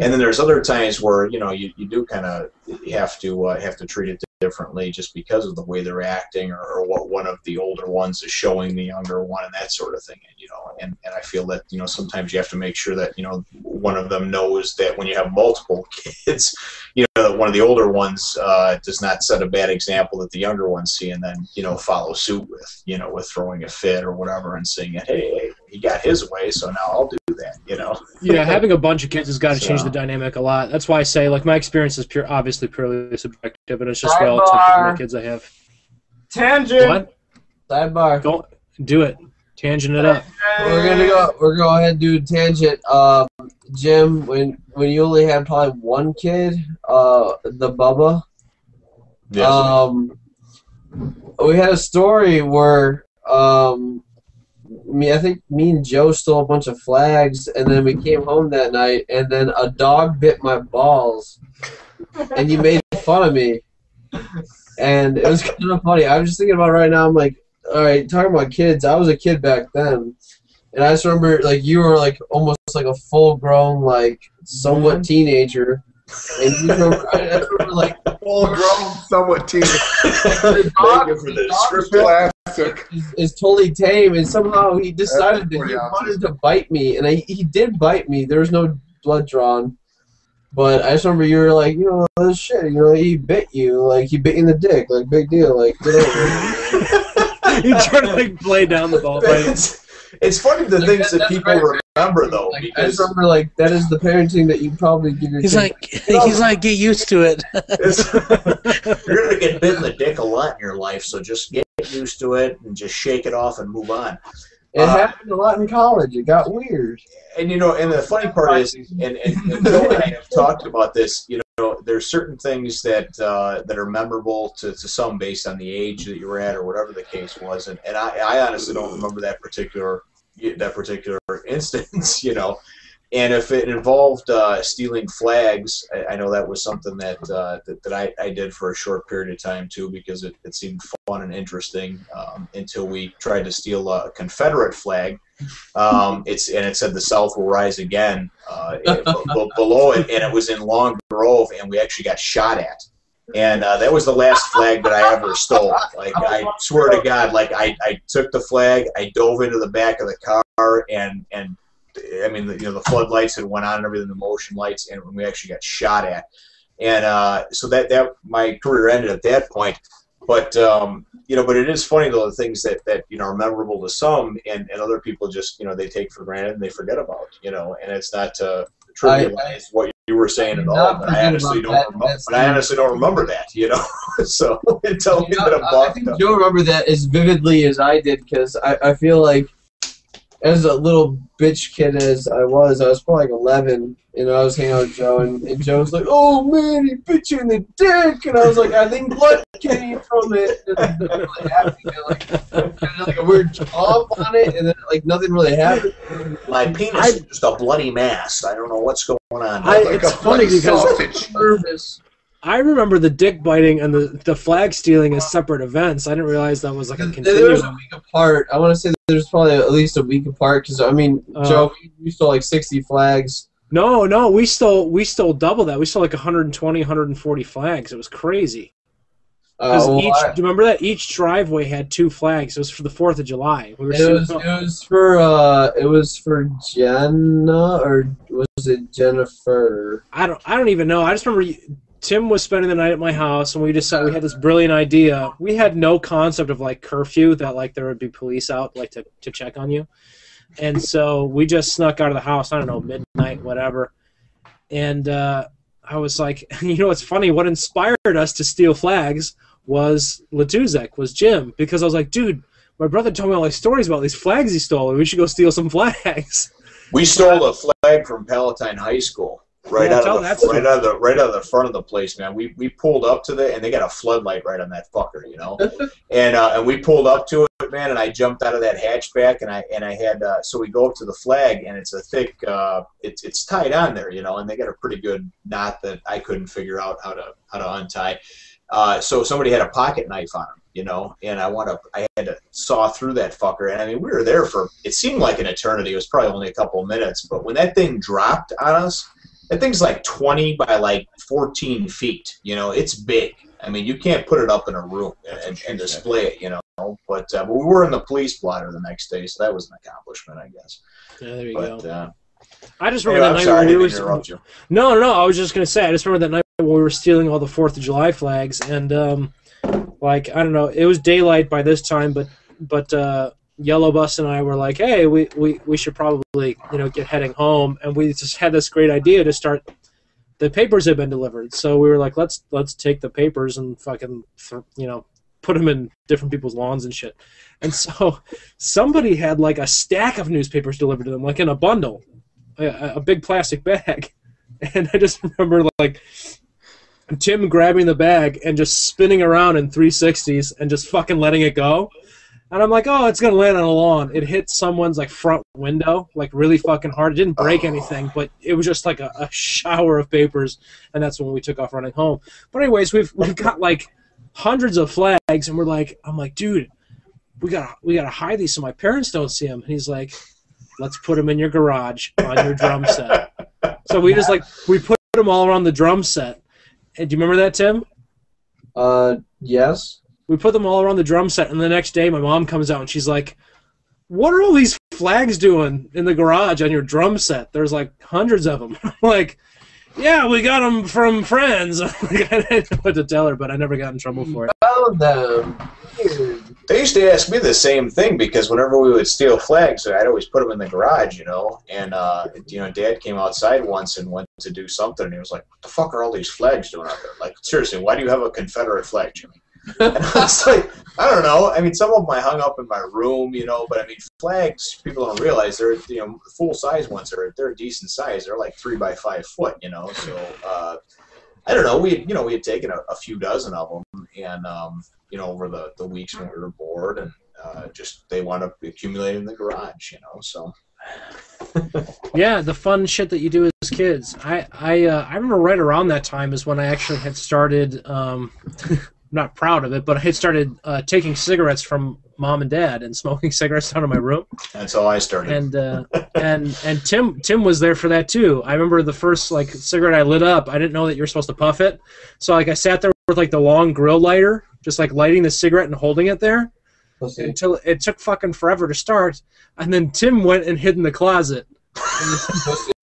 And then there's other times where you know you, you do kind of have to uh, have to treat it differently just because of the way they're acting or, or what one of the older ones is showing the younger one and that sort of thing. And, you know, and, and I feel that you know sometimes you have make sure that you know one of them knows that when you have multiple [laughs] kids, you know that one of the older ones uh, does not set a bad example that the younger ones see and then you know follow suit with you know with throwing a fit or whatever and saying hey, hey he got his way so now I'll do that you know [laughs] Yeah, having a bunch of kids has got to change the dynamic a lot. That's why I say, like, my experience is pure, obviously purely subjective, and it's just relative to how many Sidebar. kids I have. Tangent. What? Sidebar. Go, do it. Tangent it up. We're gonna go. We're gonna go ahead and do a tangent. Um, Jim, when when you only had probably one kid, uh, the Bubba. Yes. Um, we had a story where um, me, I think me and Joe stole a bunch of flags, and then we came home that night, and then a dog bit my balls, and you made fun of me, and it was kind of funny. I'm just thinking about it right now. I'm like, all right, talking about kids. I was a kid back then, and I just remember like you were like almost like a full grown like somewhat mm-hmm. teenager. And you remember, I, I remember like Full grown, somewhat teen. the [laughs] Thank dog, you for the the dog is, is totally tame, and somehow he decided that he awesome. wanted to bite me, and I, he did bite me. There was no blood drawn, but I just remember you were like, you know, this shit, you know, he bit you, like he bit you in the dick, like big deal, like get over it. [laughs] [laughs] you try to like play down the ball. Right? it's, it's funny the Like, things that- that people right. remember though Like, I because just remember like that is the parenting that you probably give your He's kid. like, he's like, get used to it. [laughs] [laughs] You're gonna get bit in the dick a lot in your life, so just get used to it and just shake it off and move on. It happened a lot in college. It got weird. And you know, and the funny part is, and, and, and and I have [laughs] talked about this. You know, there's certain things that uh, that are memorable to, to some based on the age that you were at or whatever the case was. And, and I, I honestly don't remember that particular that particular [laughs] instance. You know, and if it involved uh, stealing flags, I, I know that was something that uh, that, that I, I did for a short period of time too because it, it seemed fun and interesting um, until we tried to steal a Confederate flag. Um, [laughs] it's and it said the South will rise again uh, it- [laughs] b- b- below it, and it was in Long Grove, and we actually got shot at. And uh, that was the last flag that I ever stole. Like I swear to God, like I, I took the flag, I dove into the back of the car, and and I mean, the, you know, the floodlights had went on and everything, the motion lights, and we actually got shot at. And uh, so that that my career ended at that point. But um, you know, but it is funny though the things that that you know are memorable to some, and, and other people just you know they take for granted and they forget about. You know, and it's not to trivialize what you were saying at all. But I honestly don't remember. But I honestly don't remember that. You know, [laughs] so [laughs] tell me You know, that I'm I- think up. Joe remember that as vividly as I did because I, I feel like as a little bitch kid as I was, I was probably like 11, and I was hanging out with Joe, and, and Joe was like, "Oh man, he bit you in the dick," and I was like, "I think blood came from it." And then nothing really happened. And, like, like a weird chomp on it, and then like nothing really happened. My penis is just a bloody mass. I don't know what's going on. I- it's a funny because- sausage. Nervous. I remember the dick biting and the, the flag stealing as separate events. I didn't realize that was like a There was a week apart. I want to say there's probably at least a week apart because I mean, Uh, Joe, you stole like 60 flags. No, no, we stole we stole double that. We stole like 120, 140 flags. It was crazy. Uh, well, each, I- do you remember that each driveway had two flags? It was for the Fourth of July. We were It was, it was for uh it was for Jenna or was it Jennifer? I don't I don't even know. I just remember you- Tim was spending the night at my house, and we decided we had this brilliant idea. We had no concept of like curfew that like there would be police out like to to check on you, and so we just snuck out of the house. I don't know midnight, whatever, and uh, I was like, [laughs] you know, what's funny? What inspired us to steal flags was Latuzek, was Jim, because I was like, dude. My brother told me all these stories about these flags he stole, and we should go steal some [laughs] flags. We stole a flag from Palatine High School. Right Yeah, out of the right out of the right out of the front of the place, man. We we pulled up to the and they got a floodlight right on that fucker, you know. [laughs] and uh, and we pulled up to it, man. And I jumped out of that hatchback, and I and I had uh, so we go up to the flag, and it's a thick, uh, it's it's tied on there, you know. And they got a pretty good knot that I couldn't figure out how to how to untie. Uh, so somebody had a pocket knife on him, you know, and I want to I had to saw through that fucker. And I mean, we were there for it seemed like an eternity. It was probably only a couple of minutes, but when that thing dropped on us, that thing's like 20 by like 14 feet. You know, it's big. I mean, you can't put it up in a room and, and display it. You know, but, uh, but we were in the police blotter the next day, so that was an accomplishment, I guess. Yeah, there you But go. uh, I just remember anyway, I'm that night sorry, I when we didn't were you. No, no, no. I was just gonna say. I just remember that night when we were stealing all the Fourth of July flags, and um, like I don't know, it was daylight by this time, but but uh, Yellow Bus and I were like, hey, we, we we should probably you know get heading home, and we just had this great idea to start. The papers had been delivered, so we were like, let's let's take the papers and fucking you know put them in different people's lawns and shit. And so [laughs] somebody had like a stack of newspapers delivered to them, like in a bundle, a, a big plastic bag. [laughs] And I just remember like Tim grabbing the bag and just spinning around in 360s and just fucking letting it go. And I'm like, oh, it's gonna land on a lawn. It hit someone's like front window, like really fucking hard. It didn't break anything, but it was just like a, a shower of papers. And that's when we took off running home. But anyways, we've we've got like hundreds of flags, and we're like, I'm like, dude, we gotta we gotta hide these so my parents don't see them. And he's like, let's put them in your garage on your drum set. So we just like we put them all around the drum set. And do you remember that, Tim? Uh, yes. We put them all around the drum set, and the next day my mom comes out and she's like, "What are all these flags doing in the garage on your drum set? There's like hundreds of them." [laughs] I'm like, "Yeah, we got them from friends." [laughs] Like, I didn't know what to tell her, but I never got in trouble for it. Found them. They used to ask me the same thing because whenever we would steal flags, I'd always put them in the garage, you know. And uh, you know, Dad came outside once and went to do something, and he was like, "What the fuck are all these flags doing out there? Like, seriously, why do you have a Confederate flag, Jimmy?" And I was like, "I don't know. I mean, some of them I hung up in my room, you know, but I mean, flags. People don't realize they're you know full size ones are they're a decent size. They're like three by five foot, you know. So uh, I don't know. We you know we had taken a, a few dozen of them, and um, you know over the, the weeks when we were bored and uh, just they wound up accumulating in the garage, you know. So [laughs] Yeah, the fun shit that you do as kids. I I uh, I remember right around that time is when I actually had started. Um, [laughs] not proud of it, but I had started uh, taking cigarettes from mom and dad and smoking [laughs] cigarettes out of my room. that's how I started. and uh, and and Tim Tim was there for that too. I remember the first like cigarette I lit up. I didn't know that you're supposed to puff it, so like I sat there with like the long grill lighter, just like lighting the cigarette and holding it there Pussy. until it took fucking forever to start. And then Tim went and hid in the closet. [laughs]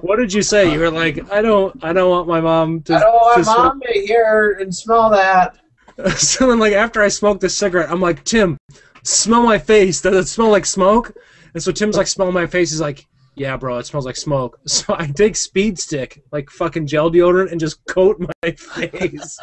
What did you say? You were like, I don't I don't want my mom to. I don't want to smoke." mom to hear and smell that. [laughs] so then like after I smoked the cigarette, I'm like, Tim, smell my face. Does it smell like smoke? And so Tim's like smelling my face. He's like, Yeah, bro, it smells like smoke. [laughs] So I take speed stick, like fucking gel deodorant, and just coat my [laughs] face.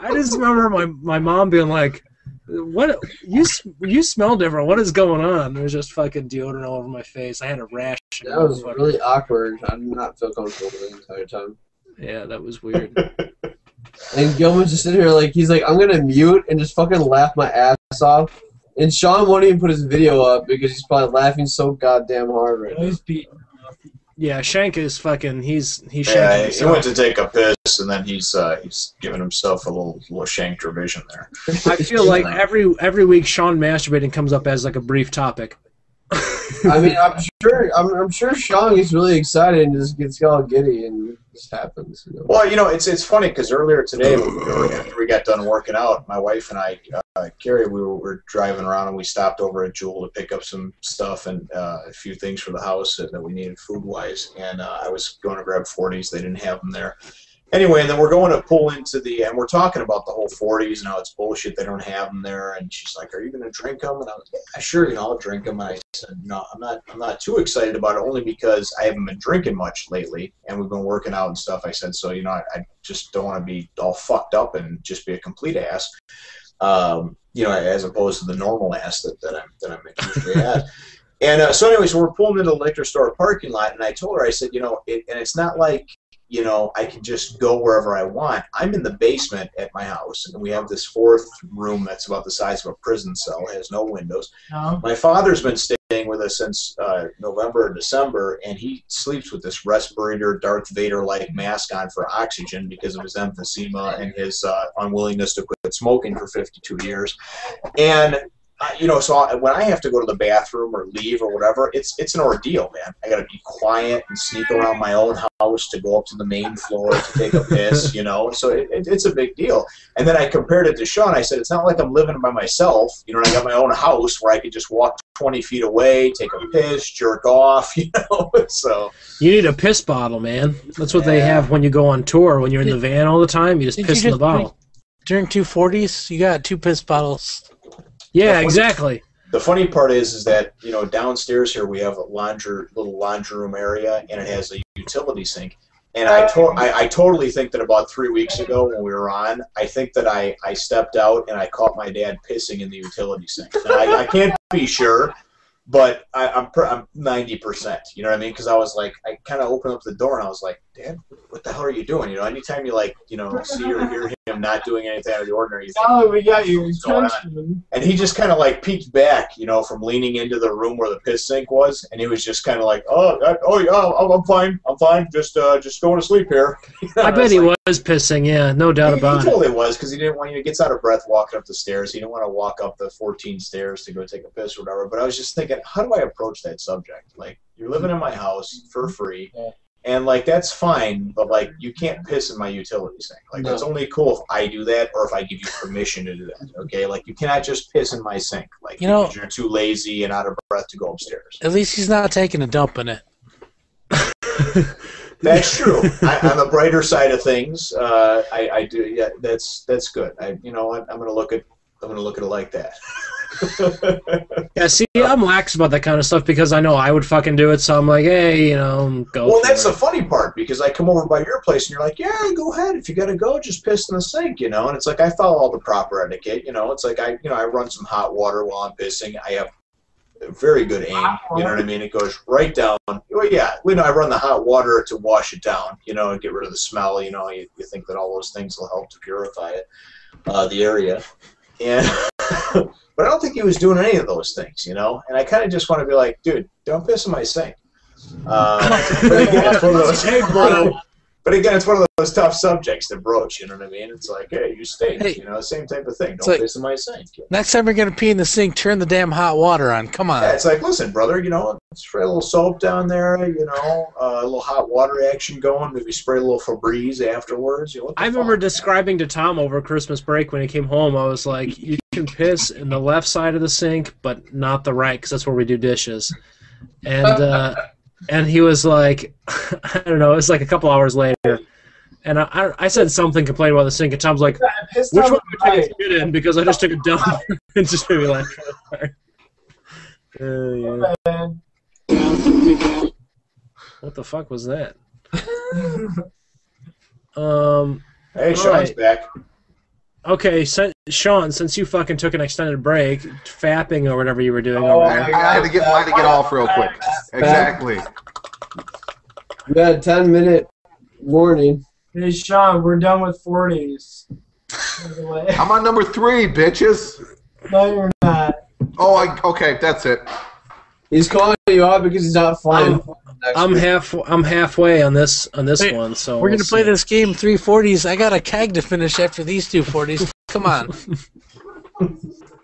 I just remember my, my mom being like, What you you smell different. What is going on? There's just fucking deodorant all over my face. I had a rash. That was really awkward. I did not feel comfortable the entire time. Yeah, that was weird. [laughs] And Gilman's just sitting here like he's like, I'm gonna mute and just fucking laugh my ass off. And Shawn won't even put his video up because he's probably laughing so goddamn hard right now. Always beating. Yeah, Shank is fucking. He's he's yeah, he himself. went to take a piss, and then he's uh, he's giving himself a little little shanked revision there. I feel like every every week Shawn masturbating comes up as like a brief topic. I mean, I'm sure, I'm, I'm sure Shawn gets really excited and just gets all giddy, and just happens. You know? Well, you know, it's it's funny because earlier today, after we got done working out, my wife and I, uh, Carrie, we were, were driving around and we stopped over at Jewel to pick up some stuff and uh, a few things for the house that, that we needed food wise. And uh, I was going to grab 40s; they didn't have them there. Anyway, and then we're going to pull into the, and we're talking about the whole 40s and how it's bullshit. They don't have them there. And she's like, "Are you going to drink them?" And I was, "Yeah, sure, you know, I'll drink them." And I said, "No, I'm not. I'm not too excited about it, only because I haven't been drinking much lately, and we've been working out and stuff." I said, "So you know, I, I just don't want to be all fucked up and just be a complete ass." Um, you know, as opposed to the normal ass that, that I'm that I'm usually [laughs] at. And uh, so, anyway, so we're pulling into the liquor store parking lot, and I told her, I said, you know, it, and it's not like, you know, I can just go wherever I want. I'm in the basement at my house, and we have this fourth room that's about the size of a prison cell, it has no windows. No. My father's been staying with us since uh, November or December, and he sleeps with this respirator, Darth Vader-like mask on for oxygen because of his emphysema and his uh, unwillingness to quit smoking for 52 years. And I, you know, so I, when I have to go to the bathroom or leave or whatever, it's it's an ordeal, man. I got to be quiet and sneak around my own house to go up to the main floor to take a piss, [laughs] you know. So it, it, it's a big deal. And then I compared it to Shawn. I said, it's not like I'm living by myself. You know, I got my own house where I could just walk 20 feet away, take a piss, jerk off, [laughs] you know. so You need a piss bottle, man. That's what they have when you go on tour. When you're in the van all the time, you just piss you in the bottle. Drink two forties. You got two piss bottles. Yeah, exactly. the funny part is, is that you know downstairs here we have a laundry little laundry room area, and it has a utility sink. And I, to- I, I totally think that about three weeks ago when we were on, I think that I, I stepped out and I caught my dad pissing in the utility sink. I, I can't be sure, but I, I'm pr- I'm ninety percent. You know what I mean? Because I was like, I kind of opened up the door and I was like, Dad, what the hell are you doing? You know, anytime you like, you know, see or hear [laughs] him not doing anything out of the ordinary, you think, Now that we got your What's going on? attention, and he just kind of like peeked back, you know, from leaning into the room where the piss sink was, and he was just kind of like, "Oh, uh, oh yeah, I'm, I'm fine, I'm fine, just uh, just going to sleep here." [laughs] I bet was he like- was pissing. Yeah, no doubt He, he about it. totally was because he didn't want you to gets out of breath walking up the stairs. He didn't want to walk up the 14 stairs to go take a piss or whatever. But I was just thinking, how do I approach that subject? Like, you're living in my house for free. And like that's fine, but like you can't piss in my utility sink. Like that's only cool if I do that or if I give you permission to do that. Okay, like you cannot just piss in my sink. Like You know- you're too lazy and out of breath to go upstairs. At least he's not taking a dump in it. [laughs] That's true. I, on the brighter side of things, uh, I, I do. Yeah, that's that's good. I, you know, what? I'm gonna look at I'm gonna look at it like that. [laughs] [laughs] Yeah, see, I'm lax about that kind of stuff because I know I would fucking do it. So I'm like, hey, you know, go. well, for that's it. the funny part because I come over by your place and you're like, yeah, go ahead. If you gotta go, just piss in the sink, you know. And it's like I follow all the proper etiquette, you know. It's like I, you know, I run some hot water while I'm pissing. I have very good aim. You know what I mean? It goes right down. Well, yeah, you know, I run the hot water to wash it down, you know, and get rid of the smell. You know, you, you think that all those things will help to purify it, uh, the area. And [laughs] [laughs] but I don't think he was doing any of those things, you know. And I kind of just want to be like, dude, don't piss in my sink. Um, [laughs] but again, it's one of those. Hey, bro. But again, it's one of those tough subjects to broach. You know what I mean? It's like, hey, you stink. Hey. you know, same type of thing. Don't like- piss in my sink. Next time you're gonna pee in the sink, turn the damn hot water on. Come on. Yeah, it's like, listen, brother, you know, spray a little soap down there, you know, uh, a little hot water action going, maybe spray a little Febreze afterwards. You know, I remember fuck, man? describing to Tom over Christmas break when he came home. I was like, "You can piss in the left side of the sink, but not the right, because that's where we do dishes." And uh, and he was like, [laughs] "I don't know." It was like a couple hours later, and I, I, I said something complaining about the sink, and Tom's like, I pissed "Which one the do I take shit in?" Because I just took a dump. [laughs] [laughs] it just made me laugh. Uh, yeah. What the fuck was that? Um. Hey, Shawn's Alright. back. Okay, sen- Shawn, since you fucking took an extended break, fapping or whatever you were doing Oh, over there. I had to get mine to get off real quick. Exactly. We had a 10 minute warning. Hey, Shawn, we're done with 40s. By the way. I'm on number three, bitches. No, you're not. Oh, I okay, that's it. He's calling you out because he's not flying. I'm- I'm half. I'm halfway on this on this Wait, one. So We're we'll gonna play see. this game three forties. I got a keg to finish after these two forties. Come on. [laughs]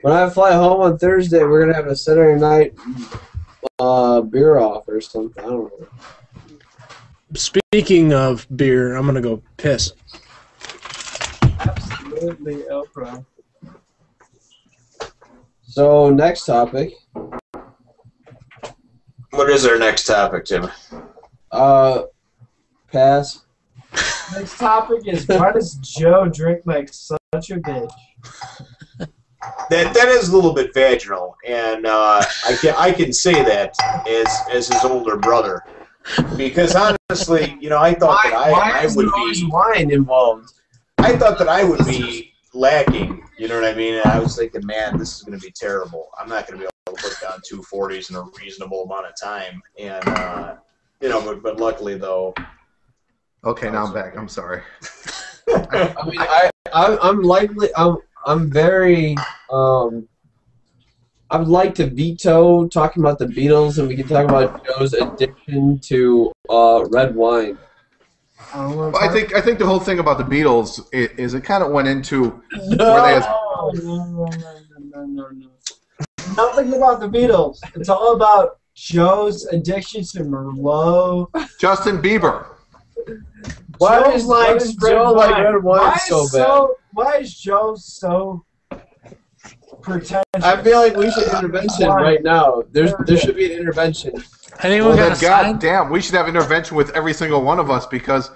When I fly home on Thursday, we're gonna have a Saturday night uh, beer off or something. I don't know. Speaking of beer, I'm gonna go piss. Absolutely, Oprah. So next topic. What is our next topic, Tim? Uh, pass. Next topic is why does Joe drink like such a bitch? That that is a little bit vaginal, and uh, I can I can say that as as his older brother, because honestly, you know, I thought that I, why I is would there be wine involved? I thought that I would be lacking. You know what I mean? And I was thinking, man, this is going to be terrible. I'm not going to be able to put down two forties in a reasonable amount of time, and uh, you know, but but luckily though, Okay, now I'm back. I'm sorry. [laughs] I mean, I, I I'm likely I'm I'm very um. I would like to veto talking about the Beatles, and we can talk about Joe's addiction to uh, red wine. I. Well, I think I think the whole thing about the Beatles is, is it kind of went into No. where they had, No, no, no, no, no, no, no. Nothing about the Beatles. It's all about Joe's addiction to Merlot. Justin Bieber. Why Joe does- why likes does red Joe like red wine why so is so why is Joe so pretentious? I feel like we should have intervention right now. There's there should be an intervention. Anyone Well, got then, a sign? God damn, we should have intervention with every single one of us because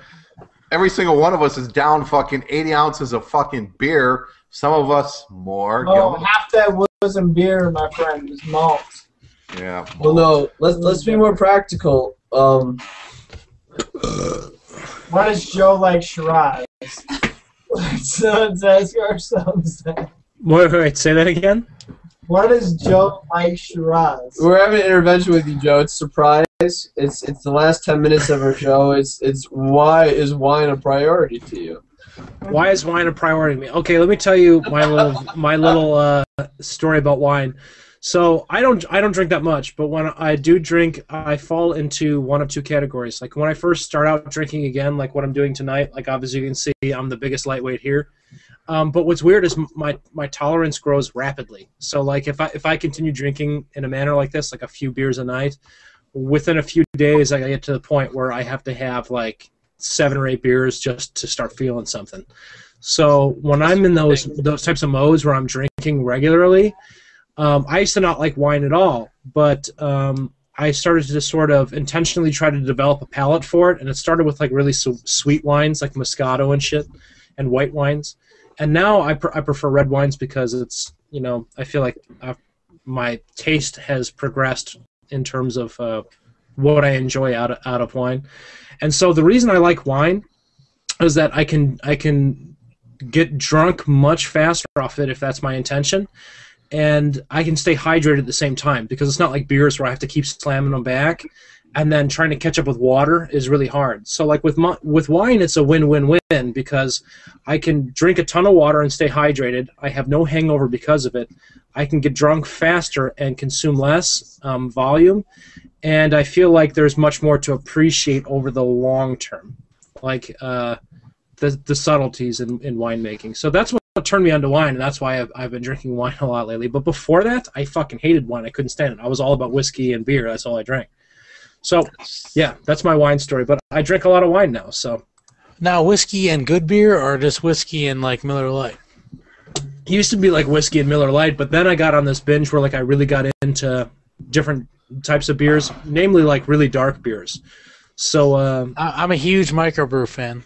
every single one of us is down fucking 80 ounces of fucking beer. Some of us more. Oh, half that wasn't beer, my friend. It was malt. Yeah. Well, no. Let's let's be more practical. Um, Why does Joe like Shiraz? [laughs] let's, let's ask ourselves that. Wait, wait, wait, say that again. Why does Joe like Shiraz? we're having an intervention with you, Joe. It's surprise. It's it's the last ten minutes of our show. It's it's why is wine a priority to you? Why is wine a priority to me? Okay, let me tell you my little my little uh, story about wine. So I don't I don't drink that much, but when I do drink, I fall into one of two categories. Like when I first start out drinking again, like what I'm doing tonight. Like obviously you can see I'm the biggest lightweight here. Um, but what's weird is my my tolerance grows rapidly. So like if I if I continue drinking in a manner like this, like a few beers a night, within a few days I get to the point where I have to have like seven or eight beers just to start feeling something. So when I'm in those those types of modes where I'm drinking regularly, um, I used to not like wine at all, but um, I started to sort of intentionally try to develop a palate for it, and it started with like really su- sweet wines like Moscato and shit, and white wines, and now I, pr- I prefer red wines because it's you know I feel like uh, my taste has progressed in terms of uh, what I enjoy out of, out of wine, and so the reason I like wine is that I can I can get drunk much faster off it if that's my intention and I can stay hydrated at the same time because it's not like beers where I have to keep slamming them back and then trying to catch up with water is really hard. So like with my, with wine it's a win-win-win because I can drink a ton of water and stay hydrated. I have no hangover because of it. I can get drunk faster and consume less um, volume and I feel like there's much more to appreciate over the long term. Like uh, the the subtleties in, in winemaking. So that's what turned me on to wine, and that's why I've, I've been drinking [laughs] wine a lot lately. But before that, I fucking hated wine. I couldn't stand it. I was all about whiskey and beer. That's all I drank. So, yeah, that's my wine story. But I drink a lot of wine now. So, Now, whiskey and good beer, or just whiskey and like Miller Lite? it used to be like whiskey and Miller Lite, but then I got on this binge where like I really got into different types of beers, namely like really dark beers. So, um, I, I'm a huge microbrew fan.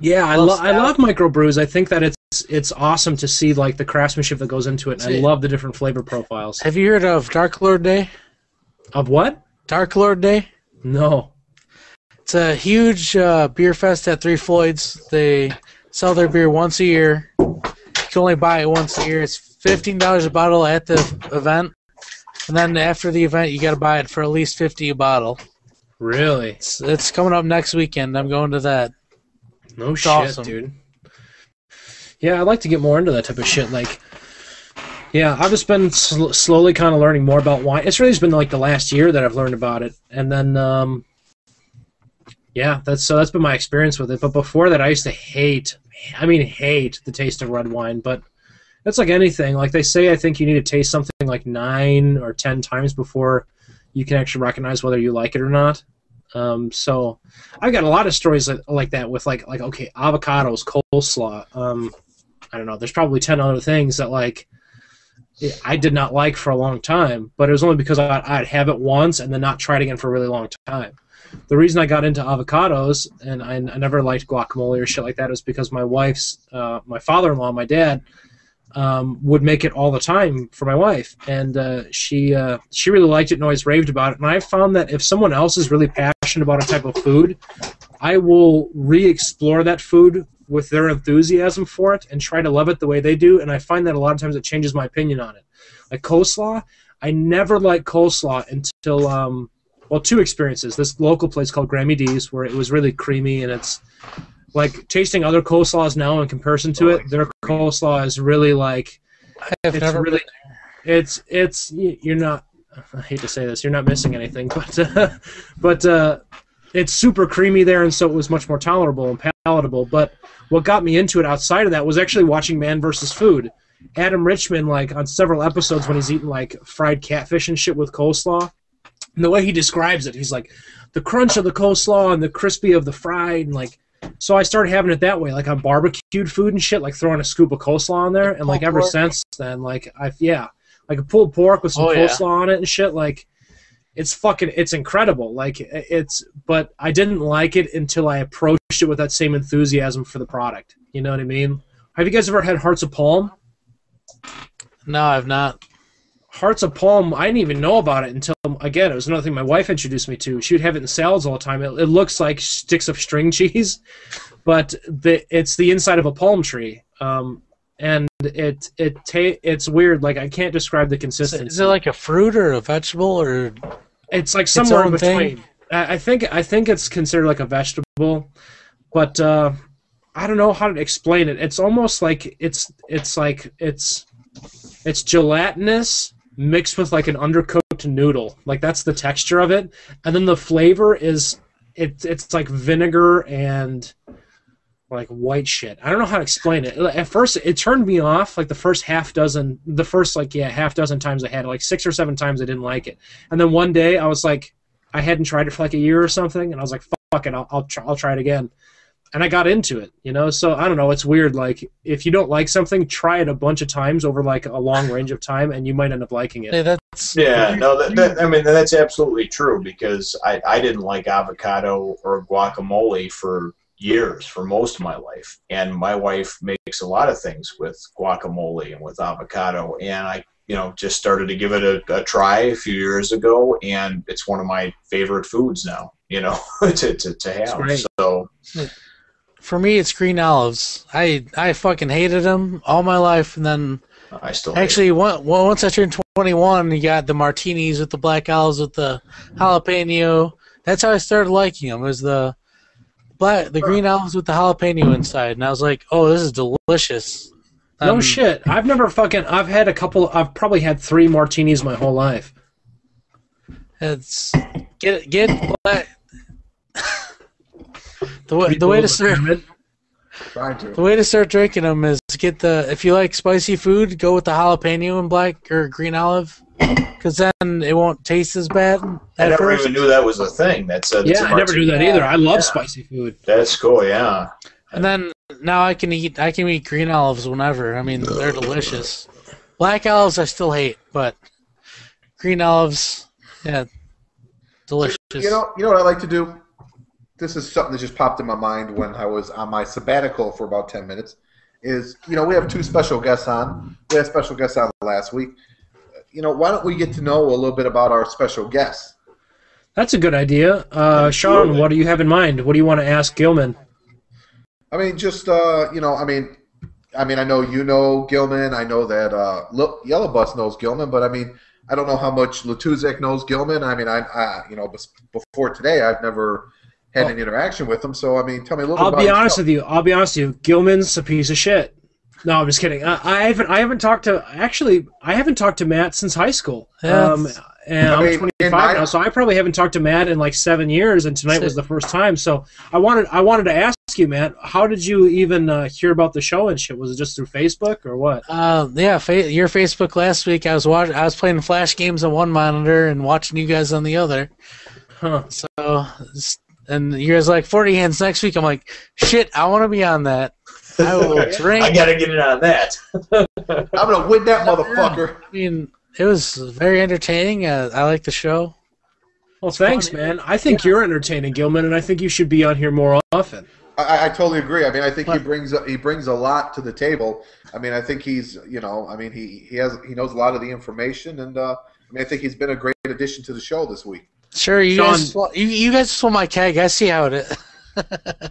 Yeah, I, lo- I love microbrews. I think that it's it's awesome to see like the craftsmanship that goes into it, and I love the different flavor profiles. Have you heard of Dark Lord Day? Of what? Dark Lord Day. No. It's a huge uh, beer fest at Three Floyds. They sell their beer once a year. You can only buy it once a year. It's fifteen dollars a bottle at the event, and then after the event, you got to buy it for at least fifty a bottle. Really? It's, it's coming up next weekend. I'm going to that. No It's shit, awesome. dude. Yeah, I'd like to get more into that type of shit. Like, yeah, I've just been sl- slowly kind of learning more about wine. It's really just been like the last year that I've learned about it, and then, um, yeah, that's so that's been my experience with it. But before that, I used to hate, I mean, hate the taste of red wine. But it's like anything. Like they say, I think you need to taste something like nine or ten times before you can actually recognize whether you like it or not. Um, so I've got a lot of stories like, like that with like like okay avocados, coleslaw. Um, I don't know. There's probably ten other things that like I did not like for a long time, but it was only because I, I'd have it once and then not try it again for a really long time. The reason I got into avocados and I, I never liked guacamole or shit like that was because my wife's uh, my father-in-law, my dad, um, would make it all the time for my wife, and uh, she uh, she really liked it and always raved about it. And I found that if someone else is really passionate about a type of food, I will re-explore that food with their enthusiasm for it and try to love it the way they do. And I find that a lot of times it changes my opinion on it. Like coleslaw, I never liked coleslaw until um, well, two experiences. This local place called Grammy D's, where it was really creamy and it's like tasting other coleslaws now in comparison to it. Their coleslaw is really like I have it's never really it's it's you're not I hate to say this you're not missing anything [laughs] but uh, but uh, it's super creamy there and so it was much more tolerable and palatable but what got me into it outside of that was actually watching Man versus Food Adam Richman like on several episodes when he's eating like fried catfish and shit with coleslaw. And the way he describes it, he's like the crunch of the coleslaw and the crispy of the fried and like so I started having it that way, like on barbecued food and shit, like throwing a scoop of coleslaw on there, and like ever pork? since then, like I've yeah, like a pulled pork with some Oh, yeah. coleslaw on it and shit, like it's fucking it's incredible. Like it's but I didn't like it until I approached it with that same enthusiasm for the product. You know what I mean? Have you guys ever had Hearts of Palm? No, I've not. Hearts of Palm, I didn't even know about it until again. It was another thing my wife introduced me to. She would have it in salads all the time. It, it looks like sticks of string [laughs] cheese, but the, it's the inside of a palm tree, um, and it it ta- it's weird. Like I can't describe the Is consistency. is it like a fruit or a vegetable or? It's like somewhere in thing? between. I I think I think it's considered like a vegetable, but uh, I don't know how to explain it. It's almost like it's it's like it's it's gelatinous mixed with like an undercooked noodle. Like that's the texture of it, and then the flavor is it's it's like vinegar and like white shit. I don't know how to explain it. At first, it turned me off. Like the first half dozen, the first like yeah half dozen times I had it, like six or seven times I didn't like it, and then one day I was like, I hadn't tried it for like a year or something, and I was like, fuck it, I'll I'll try, I'll try it again, and I got into it. You know, so I don't know. It's weird. Like if you don't like something, try it a bunch of times over like a long range of time, and you might end up liking it. Hey, that's Yeah, no, that, that, I mean that's absolutely true because I, I didn't like avocado or guacamole for years, for most of my life, and my wife makes a lot of things with guacamole and with avocado, and I you know just started to give it a, a try a few years ago, and it's one of my favorite foods now. You know, [laughs] to, to, to have. great. So hmm. For me. It's green olives. I I fucking hated them all my life, and then I still actually one, once I turned 21, you got the martinis with the black olives with the jalapeno. That's how I started liking them. Was the black the green olives with the jalapeno inside, and I was like, oh, this is delicious. No Um, shit. I've never fucking. I've had a couple. I've probably had three martinis my whole life. It's get get black. The way the way to start to. the way to start drinking them is get the if you like spicy food, go with the jalapeno and black or green olive, because then it won't taste as bad. I never first. even knew that was a thing. That's a, that's Yeah, a I never knew that either. I love Yeah. spicy food. That's cool. Yeah. And then now I can eat I can eat green olives whenever. I mean they're delicious. Black olives I still hate, but green olives, yeah, delicious. You know, you know what I like to do. This is something that just popped in my mind when I was on my sabbatical for about ten minutes. Is you know we have two special guests on. We had special guests on last week. You know, why don't we get to know a little bit about our special guests? That's a good idea. Uh, Shawn, what do you have in mind? What do you want to ask Gilman? I mean, just uh, you know, I mean, I mean, I know you know Gilman. I know that uh, Lo- Yellow Bus knows Gilman, but I mean, I don't know how much Latuzek knows Gilman. I mean, I, I you know, before today, I've never had any interaction with him. So, I mean, tell me a little I'll bit. be honest yourself. with you. I'll be honest with you. Gilman's a piece of shit. No, I'm just kidding. I, I haven't. I haven't talked to. Actually, I haven't talked to Matt since high school. Um, and I I'm mean, 25 my- now, so I probably haven't talked to Matt in like seven years, and tonight was the first time. So I wanted. I wanted to ask you, Matt. How did you even uh, hear about the show and shit? Was it just through Facebook or what? Uh, yeah, fa- your Facebook last week. I was watching. I was playing flash games on one monitor and watching you guys on the other. Huh. So, s- and you guys like forty hands next week. I'm like, shit, I want to be on that. I will [laughs] drink. I gotta get in on that. [laughs] I'm gonna win that motherfucker. I mean, it was very entertaining. Uh, I like the show. Well, thanks, funny. man. I think you're entertaining, Gilman, and I think you should be on here more often. I, I totally agree. I mean, I think he What? brings he brings a lot to the table. I mean, I think he's you know, I mean, he he has he knows a lot of the information, and uh, I mean, I think he's been a great addition to the show this week. Sure, you Shawn- guys. sw- You, you guys swim my keg. I see how it is. [laughs]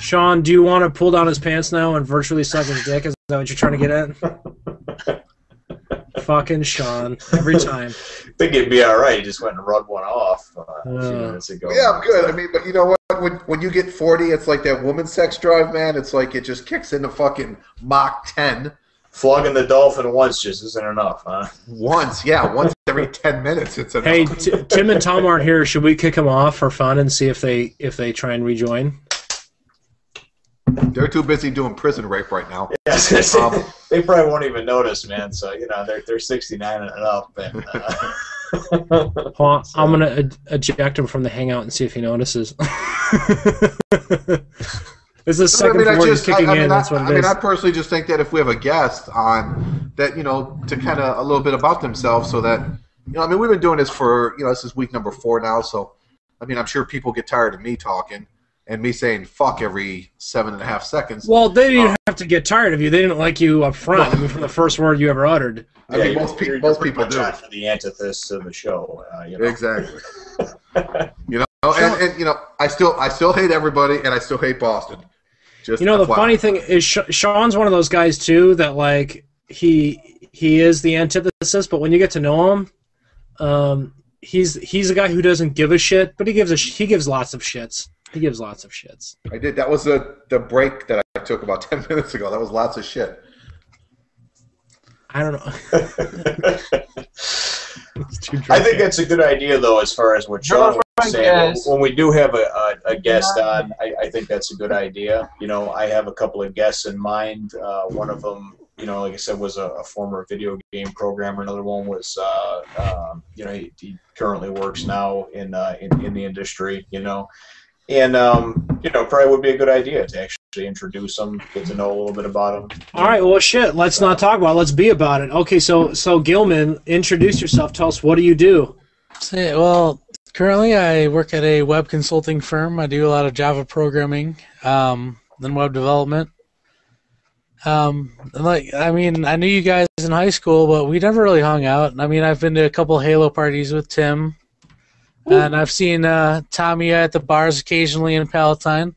Shawn, do you want to pull down his pants now and virtually suck his dick? Is that what you're trying to get at? [laughs] Fucking Shawn, every time. [laughs] think it'd be all right. He just went and rubbed one off uh, a few Uh, minutes ago. Yeah, I'm good. I mean, but you know what? When when you get 40, it's like that woman sex drive, man. It's like it just kicks into fucking Mach 10 Flogging the dolphin once just isn't enough, huh? once. Yeah, once every 10 minutes. It's enough. Hey, t- Tim and Tom aren't here. Should we kick them off for fun and see if they if they try and rejoin? They're too busy doing prison rape right now. Yeah, [laughs] Um, they probably won't even notice, man. So you know they're they're 69 and up, and uh, [laughs] Hold on, I'm gonna eject him from the hangout and see if he notices. [laughs] this is the I second mean, I floor just, I, kicking I mean, in. I, That's what I it mean. I personally just think that if we have a guest on, that you know, to kind of a little bit about themselves, so that you know, I mean, we've been doing this for you know, this is week number four now, so I mean, I'm sure people get tired of me talking and me saying "fuck" every seven and a half seconds. Well, they didn't even have to get tired of you. They didn't like you up front. I mean, from the first word you ever uttered. I yeah, mean, most, pe- most people much do. for the antithesis of the show. Uh, you know? Exactly. [laughs] you know, and, and you know, I still I still hate everybody, and I still hate Boston. Just You know, the funny thing is, Sh- Shawn's one of those guys too that like he he is the antithesis, but when you get to know him, um, he's he's a guy who doesn't give a shit, but he gives a sh- he gives lots of shits. He gives lots of shits. I did. That was the the break that I took about [laughs] ten minutes ago. That was lots of shit. I don't know. It's [laughs] too [laughs] I think drunk. that's a good idea, though, as far as what Shawn was Frank saying. When we do have a, a, a guest on, I, I think that's a good idea. You know, I have a couple of guests in mind. Uh, one of them, you know, like I said, was a, a former video game programmer. Another one was, uh, um, you know, he, he currently works now in, uh, in in the industry. You know, and um, you know, probably would be a good idea to actually introduce them, get to know a little bit about them. All right, well, shit. Let's not talk about. it. Let's be about it. Okay, so so Gilman, introduce yourself. Tell us what do you do? Say, well, currently I work at a web consulting firm. I do a lot of Java programming, um, then web development. Um, like, I mean, I knew you guys in high school, but we never really hung out. I mean, I've been to a couple Halo parties with Tim, and I've seen uh, Tommy at the bars occasionally in Palatine.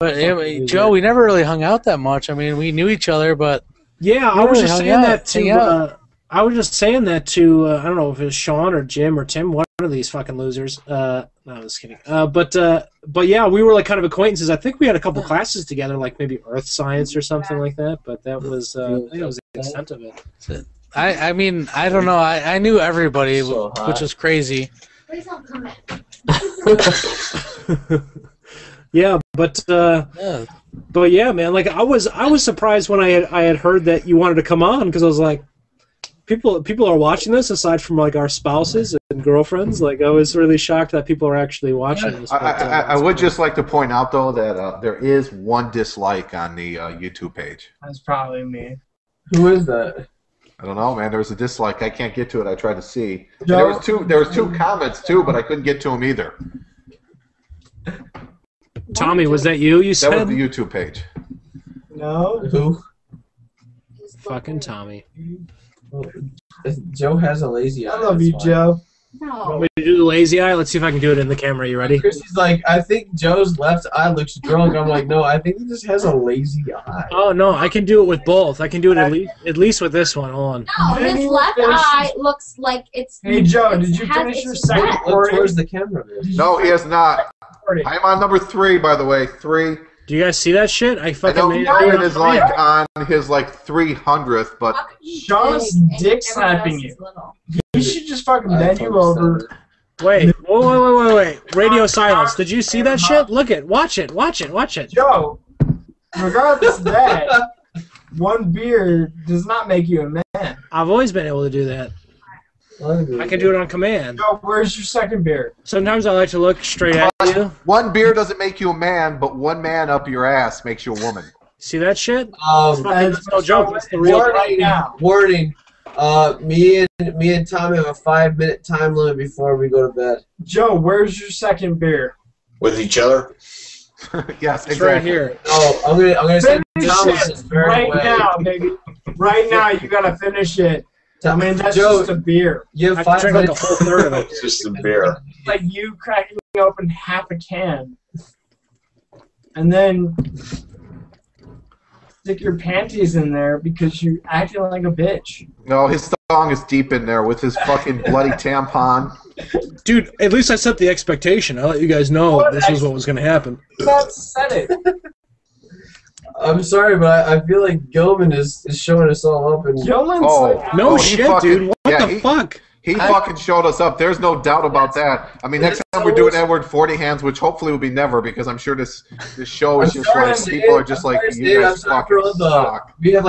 But it, Joe, we never really hung out that much. I mean, we knew each other, but Yeah, I was really just saying out, that to. Uh, I was just saying that to. Uh, I don't know if it's Shawn or Jim or Tim. One of these fucking losers. Uh, no, I was kidding. Uh, but uh, but yeah, we were like kind of acquaintances. I think we had a couple classes together, like maybe Earth Science or something like that. But that was. Uh, I think that was the extent of it. I, I mean, I don't know. I, I knew everybody, So which was crazy. Please don't come back. [laughs] yeah, but. Uh, Yeah. But yeah, man, like I was, I was surprised when I had, I had heard that you wanted to come on because I was like, people, people are watching this aside from like our spouses and girlfriends. Like I was really shocked that people are actually watching this. I, but, uh, I, I, I would just like to point out though that uh, there is one dislike on the uh, YouTube page. That's probably me. Who is that? I don't know, man. There was a dislike. I can't get to it. I tried to see. And Joe? there was two. There was two comments too, but I couldn't get to them either. Tommy, was that you? You That said was the YouTube page. No. Who? fucking Tommy. Joe has a lazy eye. I love you, why. Joe. Want No. me to do the lazy eye? Let's see if I can do it in the camera. You ready? Chrissy's like, I think Joe's left eye looks drunk. I'm like, no, I think he just has a lazy eye. Oh no, I can do it with both. I can do it at least at least with this one. Hold on. No, Then his you left finish- eye looks like it's. Hey, Joe, it's- did you finish your second wet. Look towards the camera. No, he has not. I am on number three, by the way. Three. Do you guys see that shit? I fucking I fucking know made Ryan it. is like on his like three hundredth, but How could you Shawn's dick Everyone slapping else you. is little. He should just fucking I bend you told over. Wait, wait, wait, wait, wait, wait. Radio silence. Did you see that shit? Look it. Watch it. Watch it. Watch it. Joe, regardless of that, [laughs] one beer does not make you a man. I've always been able to do that. I can do it on command. Joe, where's your second beer? Sometimes I like to look straight at you. one beer doesn't make you a man, but one man up your ass makes you a woman. See that shit? Um, Fucking- That's no joke. That's the real. Warning warning, now. warning. Uh, me and me and Tom have a five minute time limit before we go to bed. Joe, where's your second beer? With each other. [laughs] yes, It's right here. Oh, I'm gonna I'm gonna send Finish Thomas it right way. now, baby. Right now, you gotta finish it. I mean, that's Joe, just a beer. you I have five drink like a minutes. whole third of it. It's just a beer. [laughs] Like you cracking open half a can, and then stick your panties in there because you're acting like a bitch. No, his song is deep in there with his fucking bloody [laughs] tampon. Dude, at least I set the expectation. I let you guys know this was what was going to happen. That said it. I'm sorry, but I, I feel like Gilman is, is showing us all up and Gilman's Oh. like, No Oh, shit, fucking- dude. What yeah, the he- fuck? He I- fucking showed us up. There's no doubt about that. I mean, next time we're doing Edward Fortyhands, which hopefully will be never, because I'm sure this this show I'm is just sorry like to say people it, are just I'm like sorry you it, guys I'm fucking for suck. We have like